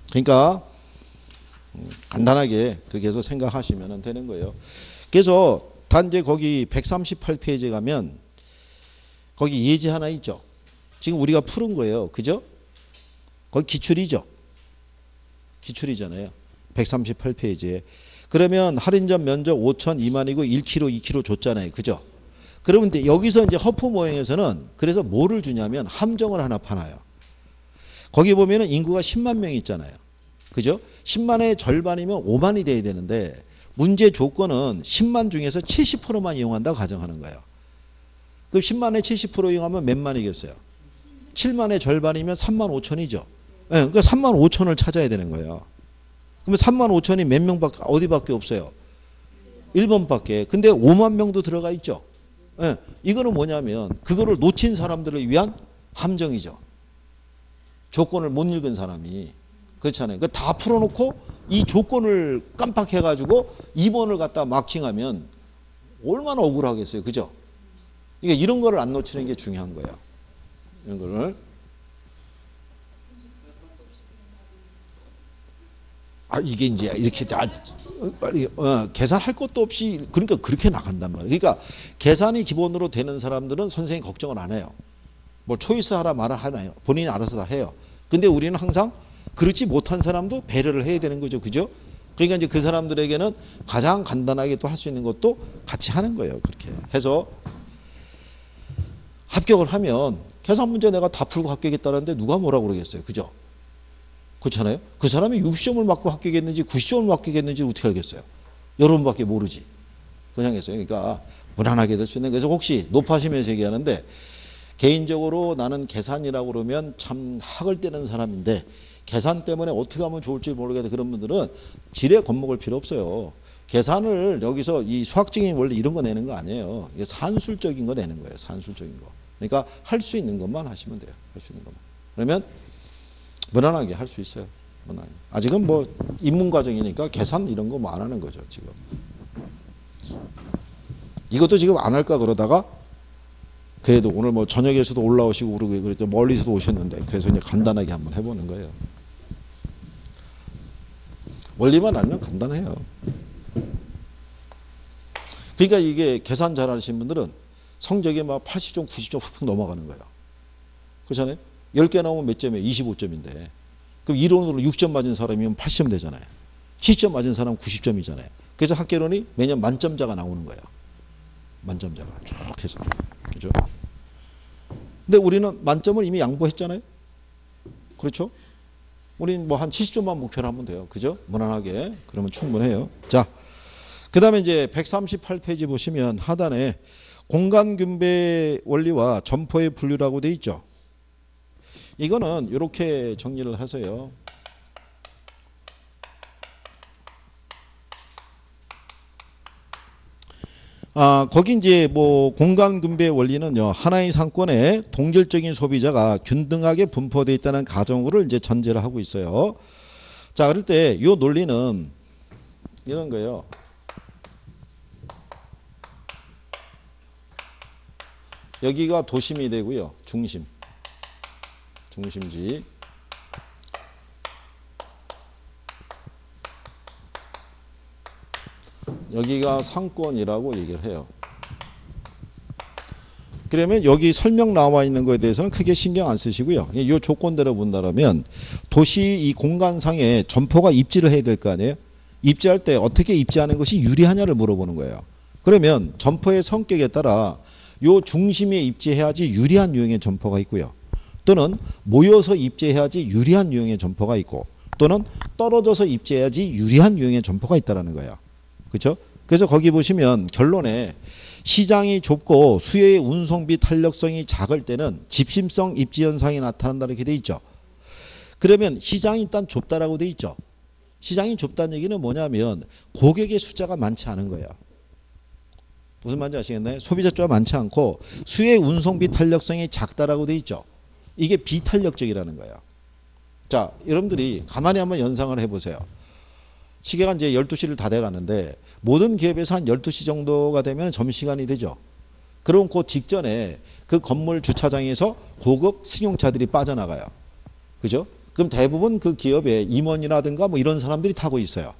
그러니까 음, 간단하게 그렇게 해서 생각하시면 되는 거예요. 그래서 단지 거기 138페이지 가면 거기 예제 하나 있죠. 지금 우리가 푸른 거예요. 그죠? 거기 기출이죠. 기출이잖아요. 138페이지에. 그러면 할인점 면적 5천 2만이고 1kg 2kg 줬잖아요. 그죠? 그러면 여기서 이제 허프 모형에서는 그래서 뭐를 주냐면 함정을 하나 파나요. 거기 보면은 인구가 10만 명이 있잖아요. 그죠? 10만의 절반이면 5만이 돼야 되는데 문제 조건은 10만 중에서 70%만 이용한다고 가정하는 거예요. 그럼 10만에 70% 이용하면 몇 만이겠어요? 7만의 절반이면 3만 5천이죠. 예, 그러니까 3만 5천을 찾아야 되는 거예요. 그러면 3만 5천이 몇 명밖에 어디밖에 없어요? 1번밖에. 근데 5만 명도 들어가 있죠. 예, 이거는 뭐냐면 그거를 놓친 사람들을 위한 함정이죠. 조건을 못 읽은 사람이 그렇잖아요. 그 다 풀어놓고 이 조건을 깜빡해가지고 2번을 갖다 마킹하면 얼마나 억울하겠어요. 그죠? 그러니까 이런 거를 안 놓치는 게 중요한 거예요. 이런 거를. 아, 이게 이제 이렇게 다, 어, 계산할 것도 없이, 그러니까 그렇게 나간단 말이에요. 그러니까 계산이 기본으로 되는 사람들은 선생님 걱정을 안 해요. 뭘 초이스 하라 말아 하나요. 본인이 알아서 다 해요. 근데 우리는 항상 그렇지 못한 사람도 배려를 해야 되는 거죠. 그죠? 그러니까 이제 그 사람들에게는 가장 간단하게 또 할 수 있는 것도 같이 하는 거예요. 그렇게 해서 합격을 하면 계산 문제 내가 다 풀고 합격했다는데 누가 뭐라 그러겠어요. 그죠? 그렇잖아요. 그 사람이 60점을 맞고 합격했는지 90점을 맞고 합격했는지 어떻게 알겠어요. 여러분밖에 모르지. 그냥 했어요. 그러니까 무난하게 될 수 있는 그래서 혹시 높아시면서 얘기하는데 개인적으로 나는 계산이라고 그러면 참 학을 떼는 사람인데 계산 때문에 어떻게 하면 좋을지 모르겠다 그런 분들은 지레 겁먹을 필요 없어요. 계산을 여기서 이 수학적인 원리 이런 거 내는 거 아니에요. 이게 산술적인 거 내는 거예요. 산술적인 거. 그러니까 할 수 있는 것만 하시면 돼요. 할 수 있는 것만. 그러면 무난하게 할 수 있어요. 무난하게. 아직은 뭐 입문 과정이니까 계산 이런 거 뭐 안 하는 거죠, 지금. 이것도 지금 안 할까 그러다가 그래도 오늘 뭐 저녁에서도 올라오시고 그러고 그랬죠. 멀리서도 오셨는데 그래서 이제 간단하게 한번 해보는 거예요. 원리만 알면 간단해요. 그러니까 이게 계산 잘하시는 분들은 성적이 막 80점, 90점 훅훅 넘어가는 거예요. 그렇잖아요? 10개 나오면 몇 점이에요? 25점인데. 그럼 이론으로 6점 맞은 사람이면 80점 되잖아요. 7점 맞은 사람은 90점이잖아요. 그래서 학계론이 매년 만점자가 나오는 거예요. 만점자가 쭉 해서. 그죠? 근데 우리는 만점을 이미 양보했잖아요. 그렇죠? 우린 뭐 한 70점만 목표로 하면 돼요. 그죠? 무난하게. 그러면 충분해요. 자. 그 다음에 이제 138페이지 보시면 하단에 공간 균배 원리와 점포의 분류라고 돼 있죠. 이거는 이렇게 정리를 하세요. 아, 거기 이제 뭐 공간 분배 원리는요. 하나의 상권에 동질적인 소비자가 균등하게 분포되어 있다는 가정으로 이제 전제를 하고 있어요. 자, 그럴 때 이 논리는 이런 거예요. 여기가 도심이 되고요. 중심. 중심지. 여기가 상권이라고 얘기를 해요. 그러면 여기 설명 나와 있는 거에 대해서는 크게 신경 안 쓰시고요. 이 조건대로 본다면 도시 이 공간상에 점포가 입지를 해야 될 거 아니에요. 입지할 때 어떻게 입지하는 것이 유리하냐를 물어보는 거예요. 그러면 점포의 성격에 따라 요 중심에 입지해야지 유리한 유형의 점포가 있고요. 또는 모여서 입지해야지 유리한 유형의 점포가 있고 또는 떨어져서 입지해야지 유리한 유형의 점포가 있다라는 거예요. 그렇죠? 그래서 거기 보시면 결론에 시장이 좁고 수요의 운송비 탄력성이 작을 때는 집심성 입지 현상이 나타난다 이렇게 돼 있죠. 그러면 시장이 일단 좁다라고 돼 있죠. 시장이 좁다는 얘기는 뭐냐면 고객의 숫자가 많지 않은 거예요. 무슨 말인지 아시겠나요? 소비자 숫자가 많지 않고 수요의 운송비 탄력성이 작다라고 돼 있죠. 이게 비탄력적이라는 거예요. 자, 여러분들이 가만히 한번 연상을 해보세요. 시계가 이제 12시를 다 돼가는데 모든 기업에서 한 12시 정도가 되면 점심시간이 되죠. 그럼 그 직전에 그 건물 주차장에서 고급 승용차들이 빠져나가요. 그죠? 그럼 대부분 그 기업의 임원이라든가 뭐 이런 사람들이 타고 있어요.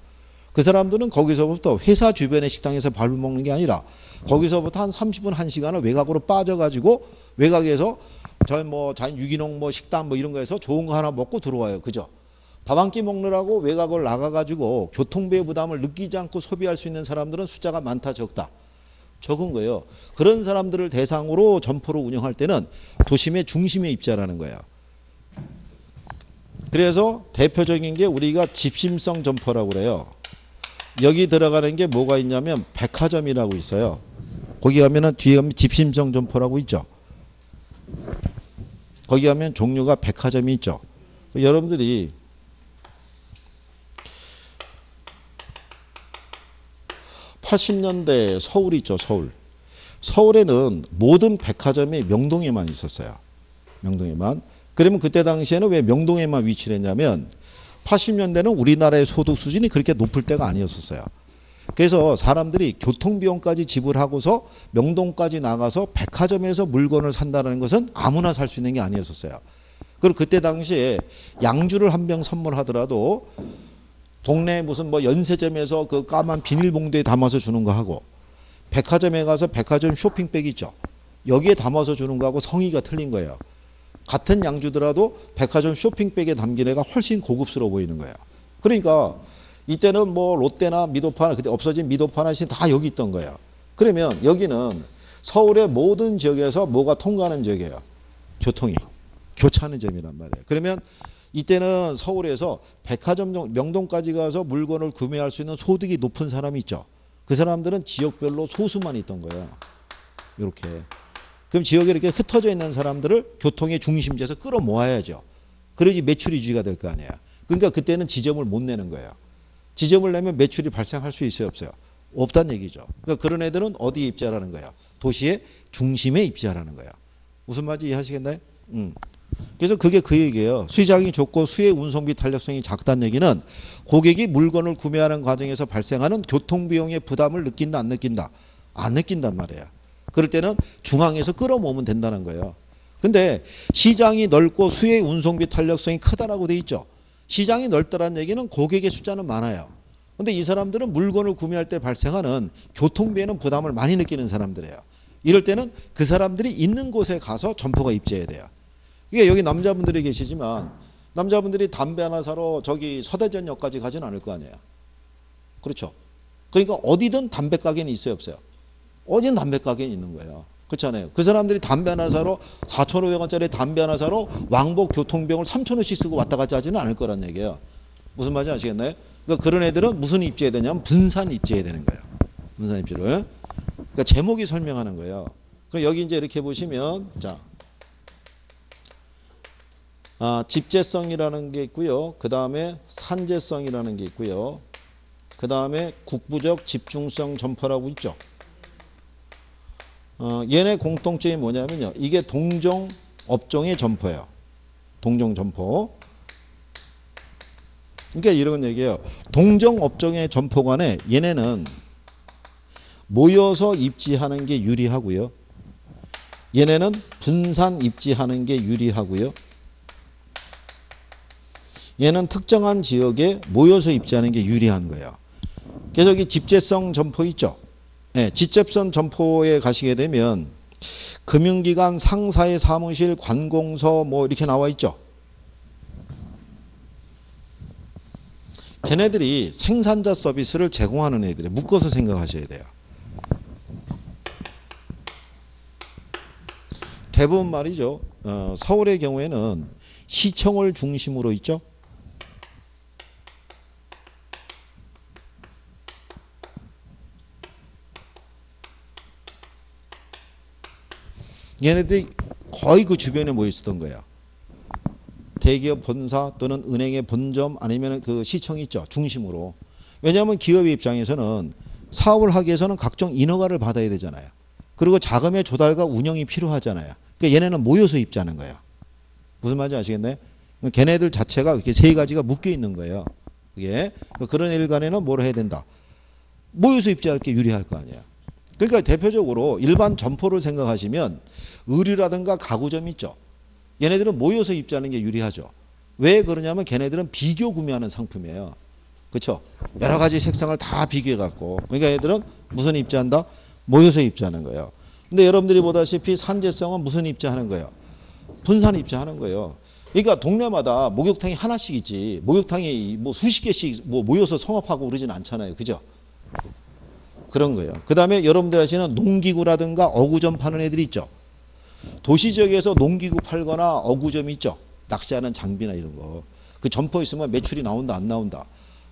그 사람들은 거기서부터 회사 주변의 식당에서 밥을 먹는 게 아니라 거기서부터 한 30분, 1시간을 외곽으로 빠져가지고 외곽에서 저뭐 자연 유기농 뭐 식당 뭐 이런 거에서 좋은 거 하나 먹고 들어와요. 그죠? 밥 한 끼 먹느라고 외곽을 나가가지고 교통비의 부담을 느끼지 않고 소비할 수 있는 사람들은 숫자가 많다 적다. 적은 거예요. 그런 사람들을 대상으로 점포를 운영할 때는 도심의 중심에 입자라는 거예요. 그래서 대표적인 게 우리가 집심성 점포라고 그래요. 여기 들어가는 게 뭐가 있냐면 백화점이라고 있어요. 거기 가면은 뒤에 가면 집심성 점포라고 있죠. 거기 가면 종류가 백화점이 있죠. 여러분들이 (80년대) 서울 있죠 서울 서울에는 모든 백화점이 명동에만 있었어요 명동에만 그러면 그때 당시에는 왜 명동에만 위치를 했냐면 80년대는 우리나라의 소득 수준이 그렇게 높을 때가 아니었었어요. 그래서 사람들이 교통비용까지 지불하고서 명동까지 나가서 백화점에서 물건을 산다는 것은 아무나 살 수 있는 게 아니었었어요. 그리고 그때 당시에 양주를 한 병 선물하더라도 동네 무슨 뭐 연세점에서 그 까만 비닐봉투에 담아서 주는 거 하고 백화점에 가서 백화점 쇼핑백 있죠. 여기에 담아서 주는 거하고 성의가 틀린 거예요. 같은 양주더라도 백화점 쇼핑백에 담긴 애가 훨씬 고급스러워 보이는 거예요. 그러니까 이때는 뭐 롯데나 미도파나 그때 없어진 미도파나 다 여기 있던 거예요. 그러면 여기는 서울의 모든 지역에서 뭐가 통과하는 지역이에요. 교통이. 교차하는 점이란 말이에요. 그러면 이때는 서울에서 백화점 명동까지 가서 물건을 구매할 수 있는 소득이 높은 사람이 있죠. 그 사람들은 지역별로 소수만 있던 거예요. 이렇게. 그럼 지역에 이렇게 흩어져 있는 사람들을 교통의 중심지에서 끌어모아야죠. 그래야지 매출이 유지가 될 거 아니에요. 그러니까 그때는 지점을 못 내는 거예요. 지점을 내면 매출이 발생할 수 있어요, 없어요? 없다는 얘기죠. 그러니까 그런 애들은 어디에 입지하라는 거야? 도시의 중심에 입지하라는 거야. 무슨 말인지 이해하시겠나요? 음. 그래서 그게 그 얘기예요. 수의장이 좁고 수의 운송비 탄력성이 작다는 얘기는 고객이 물건을 구매하는 과정에서 발생하는 교통비용의 부담을 느낀다 안 느낀다? 안 느낀단 말이에요. 그럴 때는 중앙에서 끌어모으면 된다는 거예요. 근데 시장이 넓고 수의 운송비 탄력성이 크다라고 돼 있죠. 시장이 넓다라는 얘기는 고객의 숫자는 많아요. 근데 이 사람들은 물건을 구매할 때 발생하는 교통비에는 부담을 많이 느끼는 사람들이에요. 이럴 때는 그 사람들이 있는 곳에 가서 점포가 입지해야 돼요. 이게 여기 남자분들이 계시지만 남자분들이 담배 하나 사러 저기 서대전역까지 가진 않을 거 아니에요. 그렇죠. 그러니까 어디든 담배 가게는 있어요, 없어요? 어디든 담배 가게는 있는 거예요. 그렇잖아요. 그 사람들이 담배 하나 사러 4,500원짜리 담배 하나 사러 왕복 교통비용을 3,000원씩 쓰고 왔다 갔다 하지는 않을 거란 얘기예요. 무슨 말인지 아시겠나요? 그러니까 그런 애들은 무슨 입지해야 되냐면 분산 입지해야 되는 거예요. 분산 입지를. 그러니까 제목이 설명하는 거예요. 그럼 여기 이제 이렇게 보시면 자 아, 집재성이라는 게 있고요. 그 다음에 산재성이라는 게 있고요. 그 다음에 국부적 집중성 점퍼라고 있죠. 어, 얘네 공통점이 뭐냐면요. 이게 동종 업종의 점퍼예요. 동종 점퍼. 그러니까 이런 얘기예요. 동종 업종의 점포 간에 얘네는 모여서 입지하는 게 유리하고요. 얘네는 분산 입지하는 게 유리하고요. 얘는 특정한 지역에 모여서 입지하는 게 유리한 거예요. 그래서 여기 집재성 점포 있죠. 네, 집재성 점포에 가시게 되면 금융기관 상사의 사무실, 관공서 뭐 이렇게 나와 있죠. 걔네들이 생산자 서비스를 제공하는 애들이 묶어서 생각하셔야 돼요. 대부분 말이죠. 어, 서울의 경우에는 시청을 중심으로 있죠. 얘네들이 거의 그 주변에 모여 있었던 거야. 대기업 본사 또는 은행의 본점 아니면 그 시청 있죠 중심으로. 왜냐하면 기업의 입장에서는 사업을 하기 위해서는 각종 인허가를 받아야 되잖아요. 그리고 자금의 조달과 운영이 필요하잖아요. 그러니까 얘네는 모여서 입자는 거야. 무슨 말인지 아시겠나요? 걔네들 자체가 이렇게 세 가지가 묶여 있는 거예요. 그게 그런 일간에는 뭘 해야 된다. 모여서 입지할 게 유리할 거 아니야. 그러니까 대표적으로 일반 점포를 생각하시면 의류라든가 가구점 있죠. 얘네들은 모여서 입자는 게 유리하죠. 왜 그러냐면 걔네들은 비교 구매하는 상품이에요. 그렇죠? 여러 가지 색상을 다 비교해 갖고 그러니까 얘들은 무슨 입자한다? 모여서 입자하는 거예요. 근데 여러분들이 보다시피 산재성은 무슨 입자하는 거예요? 분산 입자하는 거예요. 그러니까 동네마다 목욕탕이 하나씩 있지 목욕탕이 뭐 수십 개씩 뭐 모여서 성업하고 그러진 않잖아요. 그죠? 그런 거예요. 그 다음에 여러분들 아시는 농기구라든가 어구점 파는 애들이 있죠. 도시 지역에서 농기구 팔거나 어구점 있죠. 낚시하는 장비나 이런 거. 그 점포 있으면 매출이 나온다 안 나온다.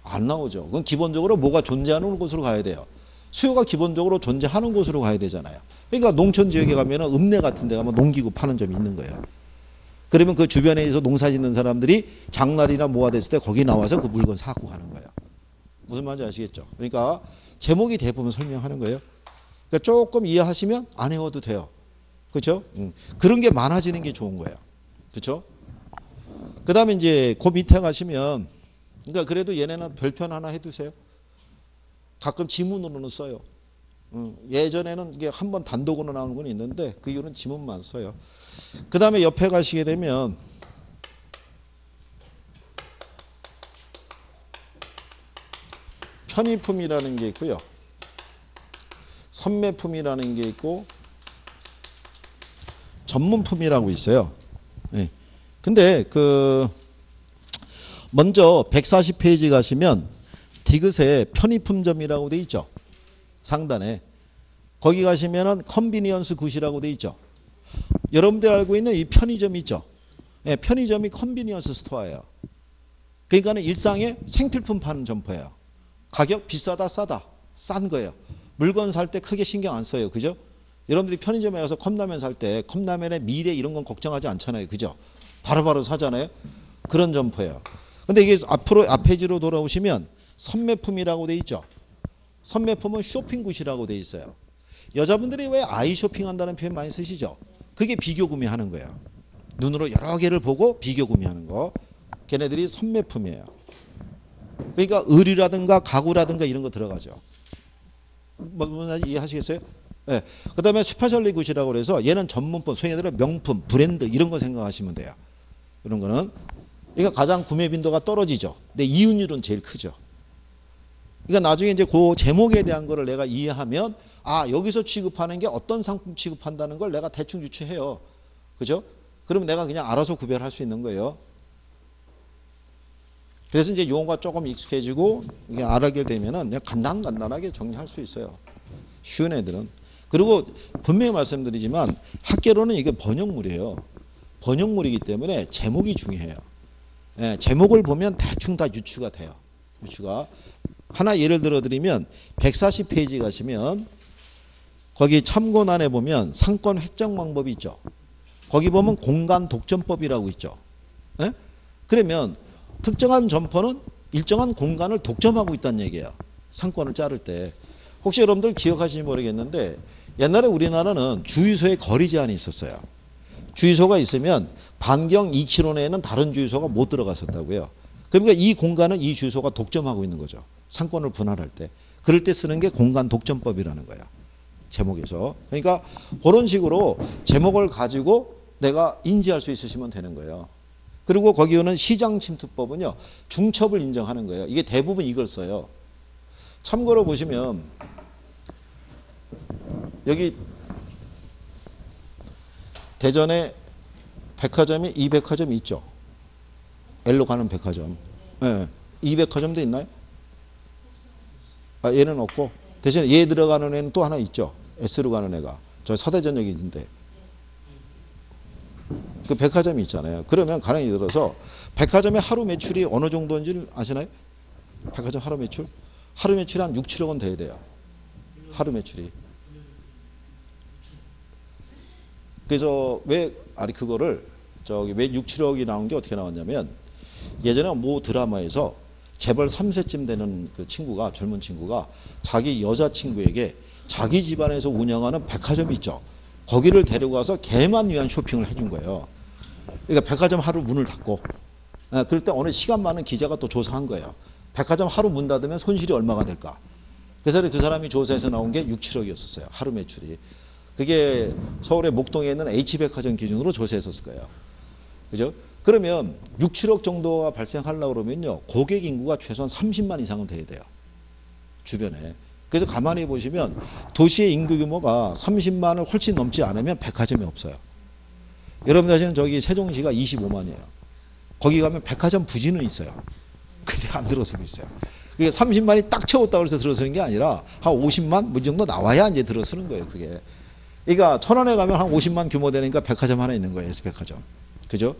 안 나오죠. 그건 기본적으로 뭐가 존재하는 곳으로 가야 돼요. 수요가 기본적으로 존재하는 곳으로 가야 되잖아요. 그러니까 농촌 지역에 가면은 읍내 같은 데 가면 농기구 파는 점이 있는 거예요. 그러면 그 주변에서 농사 짓는 사람들이 장날이나 모아 됐을 때 거기 나와서 그 물건 사고 가는 거예요. 무슨 말인지 아시겠죠? 그러니까 제목이 대부분 설명하는 거예요. 그러니까 조금 이해하시면 안 외워도 돼요. 그렇죠? 음. 그런 게 많아지는 게 좋은 거예요. 그렇죠? 그다음에 이제 그 밑에 가시면 그러니까 그래도 얘네는 별편 하나 해 두세요. 가끔 지문으로는 써요. 음, 예전에는 이게 한 번 단독으로 나오는 건 있는데 그 이유는 지문만 써요. 그 다음에 옆에 가시게 되면 편의품이라는 게 있고요. 선매품이라는 게 있고 전문품이라고 있어요. 네. 근데 그 먼저 140페이지 가시면 디귿에 편의품점이라고 돼 있죠. 상단에 거기 가시면은 convenience goods라고 돼 있죠. 여러분들 알고 있는 이 편의점 있죠. 네, 편의점이 convenience store예요. 그러니까는 일상에 생필품 파는 점포예요. 가격 비싸다 싸다 싼 거예요. 물건 살 때 크게 신경 안 써요. 그죠? 여러분들이 편의점에 가서 컵라면 살 때 컵라면의 미래 이런 건 걱정하지 않잖아요. 그죠? 바로 바로 사잖아요. 그런 점포예요. 근데 이게 앞으로 앞페이지로 돌아오시면 선매품이라고 돼 있죠. 선매품은 쇼핑굿이라고 돼 있어요. 여자분들이 왜 아이 쇼핑한다는 표현 많이 쓰시죠? 그게 비교 구매하는 거예요. 눈으로 여러 개를 보고 비교 구매하는 거. 걔네들이 선매품이에요. 그러니까 의류라든가 가구라든가 이런 거 들어가죠. 뭐, 뭐 이해하시겠어요? 예. 그다음에 specialty goods라고 그래서 얘는 전문품, 소위 말해 명품, 브랜드 이런 거 생각하시면 돼요. 이런 거는 이거 가장 구매 빈도가 떨어지죠. 근데 이윤율은 제일 크죠. 그러니까 나중에 이제 그 제목에 대한 거를 내가 이해하면 아 여기서 취급하는 게 어떤 상품 취급한다는 걸 내가 대충 유추해요. 그죠? 그러면 내가 그냥 알아서 구별할 수 있는 거예요. 그래서 이제 용어가 조금 익숙해지고 이게 알게 되면은 그냥 간단간단하게 정리할 수 있어요. 쉬운 애들은. 그리고 분명히 말씀드리지만 학계로는 이게 번역물이에요. 번역물이기 때문에 제목이 중요해요. 예, 제목을 보면 대충 다 유추가 돼요. 유추가. 하나 예를 들어 드리면 140페이지 가시면 거기 참고란에 보면 상권 획정 방법이 있죠. 거기 보면 공간 독점법이라고 있죠. 예? 그러면 특정한 점포는 일정한 공간을 독점하고 있다는 얘기예요. 상권을 자를 때. 혹시 여러분들 기억하시는지 모르겠는데 옛날에 우리나라는 주유소에 거리 제한이 있었어요. 주유소가 있으면 반경 2km 내에는 다른 주유소가 못 들어갔었다고요. 그러니까 이 공간은 이 주유소가 독점하고 있는 거죠. 상권을 분할할 때. 그럴 때 쓰는 게 공간 독점법이라는 거예요. 제목에서. 그러니까 그런 식으로 제목을 가지고 내가 인지할 수 있으시면 되는 거예요. 그리고 거기 오는 시장 침투법은요. 중첩을 인정하는 거예요. 이게 대부분 이걸 써요. 참고로 보시면 여기 대전에 백화점이 이 백화점이 있죠. L로 가는 백화점. 예. 이 백화점도 있나요? 아, 얘는 없고 대신 얘 들어가는 애는 또 하나 있죠. S로 가는 애가 저 서대전역이 있는데 그 백화점이 있잖아요. 그러면 가령이 들어서 백화점의 하루 매출이 어느 정도인지 아시나요? 백화점 하루 매출? 하루 매출이 한 6, 7억 원 돼야 돼요. 하루 매출이. 그래서 왜 아니 그거를 저기 왜 6, 7억이 나온 게 어떻게 나왔냐면 예전에 모 드라마에서 재벌 3세쯤 되는 그 친구가 젊은 친구가 자기 여자친구에게 자기 집안에서 운영하는 백화점이 있죠. 거기를 데려가서 걔만 위한 쇼핑을 해준 거예요. 그러니까 백화점 하루 문을 닫고 아, 그럴 때 어느 시간 많은 기자가 또 조사한 거예요. 백화점 하루 문 닫으면 손실이 얼마가 될까? 그래서 그 사람이 조사해서 나온 게 6, 7억이었었어요. 하루 매출이. 그게 서울의 목동에 있는 H백화점 기준으로 조사했었을 거예요. 그죠? 그러면 6, 7억 정도가 발생하려고 그러면요. 고객 인구가 최소한 30만 이상은 돼야 돼요. 주변에. 그래서 가만히 보시면 도시의 인구 규모가 30만을 훨씬 넘지 않으면 백화점이 없어요. 여러분들 아시는 저기 세종시가 25만이에요. 거기 가면 백화점 부지는 있어요. 근데 안 들어서고 있어요. 그게 30만이 딱 채웠다고 해서 들어서는 게 아니라 한 50만 뭐 정도 나와야 이제 들어서는 거예요. 그게. 그러니까 천안에 가면 한 50만 규모 되니까 백화점 하나 있는 거예요. S백화점. 그죠?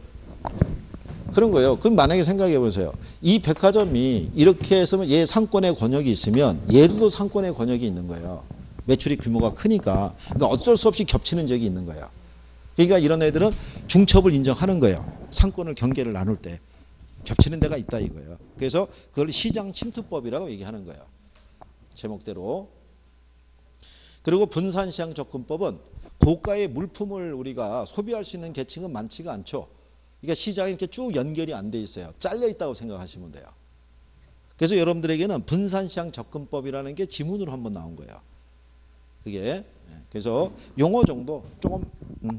그런 거예요. 그럼 만약에 생각해 보세요. 이 백화점이 이렇게 했으면 얘 상권의 권역이 있으면 얘도 상권의 권역이 있는 거예요. 매출이 규모가 크니까. 그러니까 어쩔 수 없이 겹치는 적이 있는 거야. 그러니까 이런 애들은 중첩을 인정하는 거예요. 상권을 경계를 나눌 때. 겹치는 데가 있다 이거예요. 그래서 그걸 시장 침투법이라고 얘기하는 거예요. 제목대로. 그리고 분산시장 접근법은 고가의 물품을 우리가 소비할 수 있는 계층은 많지가 않죠. 그러니까 시장이 이렇게 쭉 연결이 안 돼 있어요. 잘려 있다고 생각하시면 돼요. 그래서 여러분들에게는 분산시장 접근법이라는 게 지문으로 한번 나온 거예요. 그게 예, 그래서 용어 정도 조금 음,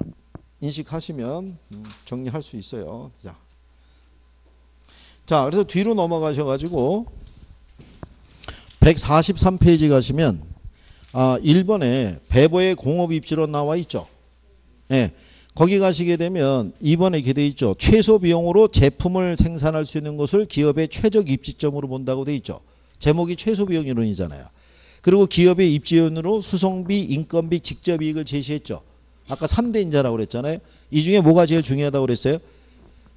인식하시면 음, 정리할 수 있어요. 자. 자, 그래서 뒤로 넘어가셔 가지고 143페이지 가시면 아, 1번에 배보의 공업 입지로 나와 있죠. 예. 거기 가시게 되면 2번에 이렇게 돼 있죠. 최소 비용으로 제품을 생산할 수 있는 것을 기업의 최적 입지점으로 본다고 돼 있죠. 제목이 최소 비용 이론이잖아요. 그리고 기업의 입지연으로 수송비, 인건비, 직접 이익을 제시했죠. 아까 3대 인자라고 그랬잖아요. 이 중에 뭐가 제일 중요하다고 그랬어요?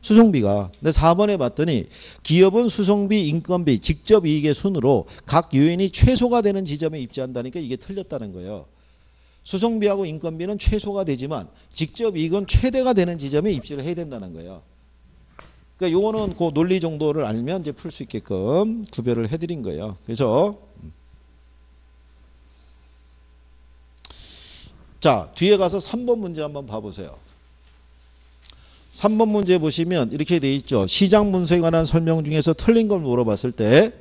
수송비가. 근데 4번에 봤더니 기업은 수송비, 인건비, 직접 이익의 순으로 각 요인이 최소가 되는 지점에 입지한다니까 이게 틀렸다는 거예요. 수송비하고 인건비는 최소가 되지만 직접 이익은 최대가 되는 지점에 입지를 해야 된다는 거예요. 그러니까 요거는 그 논리 정도를 알면 이제 풀 수 있게끔 구별을 해드린 거예요. 그래서 자 뒤에 가서 3번 문제 한번 봐보세요. 3번 문제 보시면 이렇게 돼 있죠. 시장 문서에 관한 설명 중에서 틀린 걸 물어봤을 때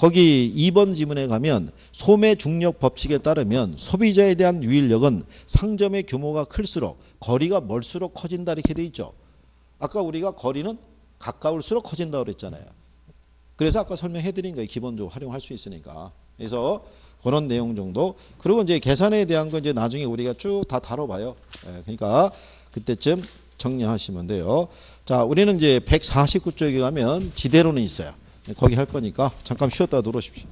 거기 2번 지문에 가면 소매 중력 법칙에 따르면 소비자에 대한 유인력은 상점의 규모가 클수록 거리가 멀수록 커진다 이렇게 돼 있죠. 아까 우리가 거리는 가까울수록 커진다고 그랬잖아요. 그래서 아까 설명해 드린 거예요. 기본적으로 활용할 수 있으니까. 그래서 그런 내용 정도. 그리고 이제 계산에 대한 건 이제 나중에 우리가 쭉 다 다뤄봐요. 예, 그러니까 그때쯤 정리하시면 돼요. 자, 우리는 이제 149쪽에 가면 지대로는 있어요. 거기 할 거니까 잠깐 쉬었다 들어오십시오.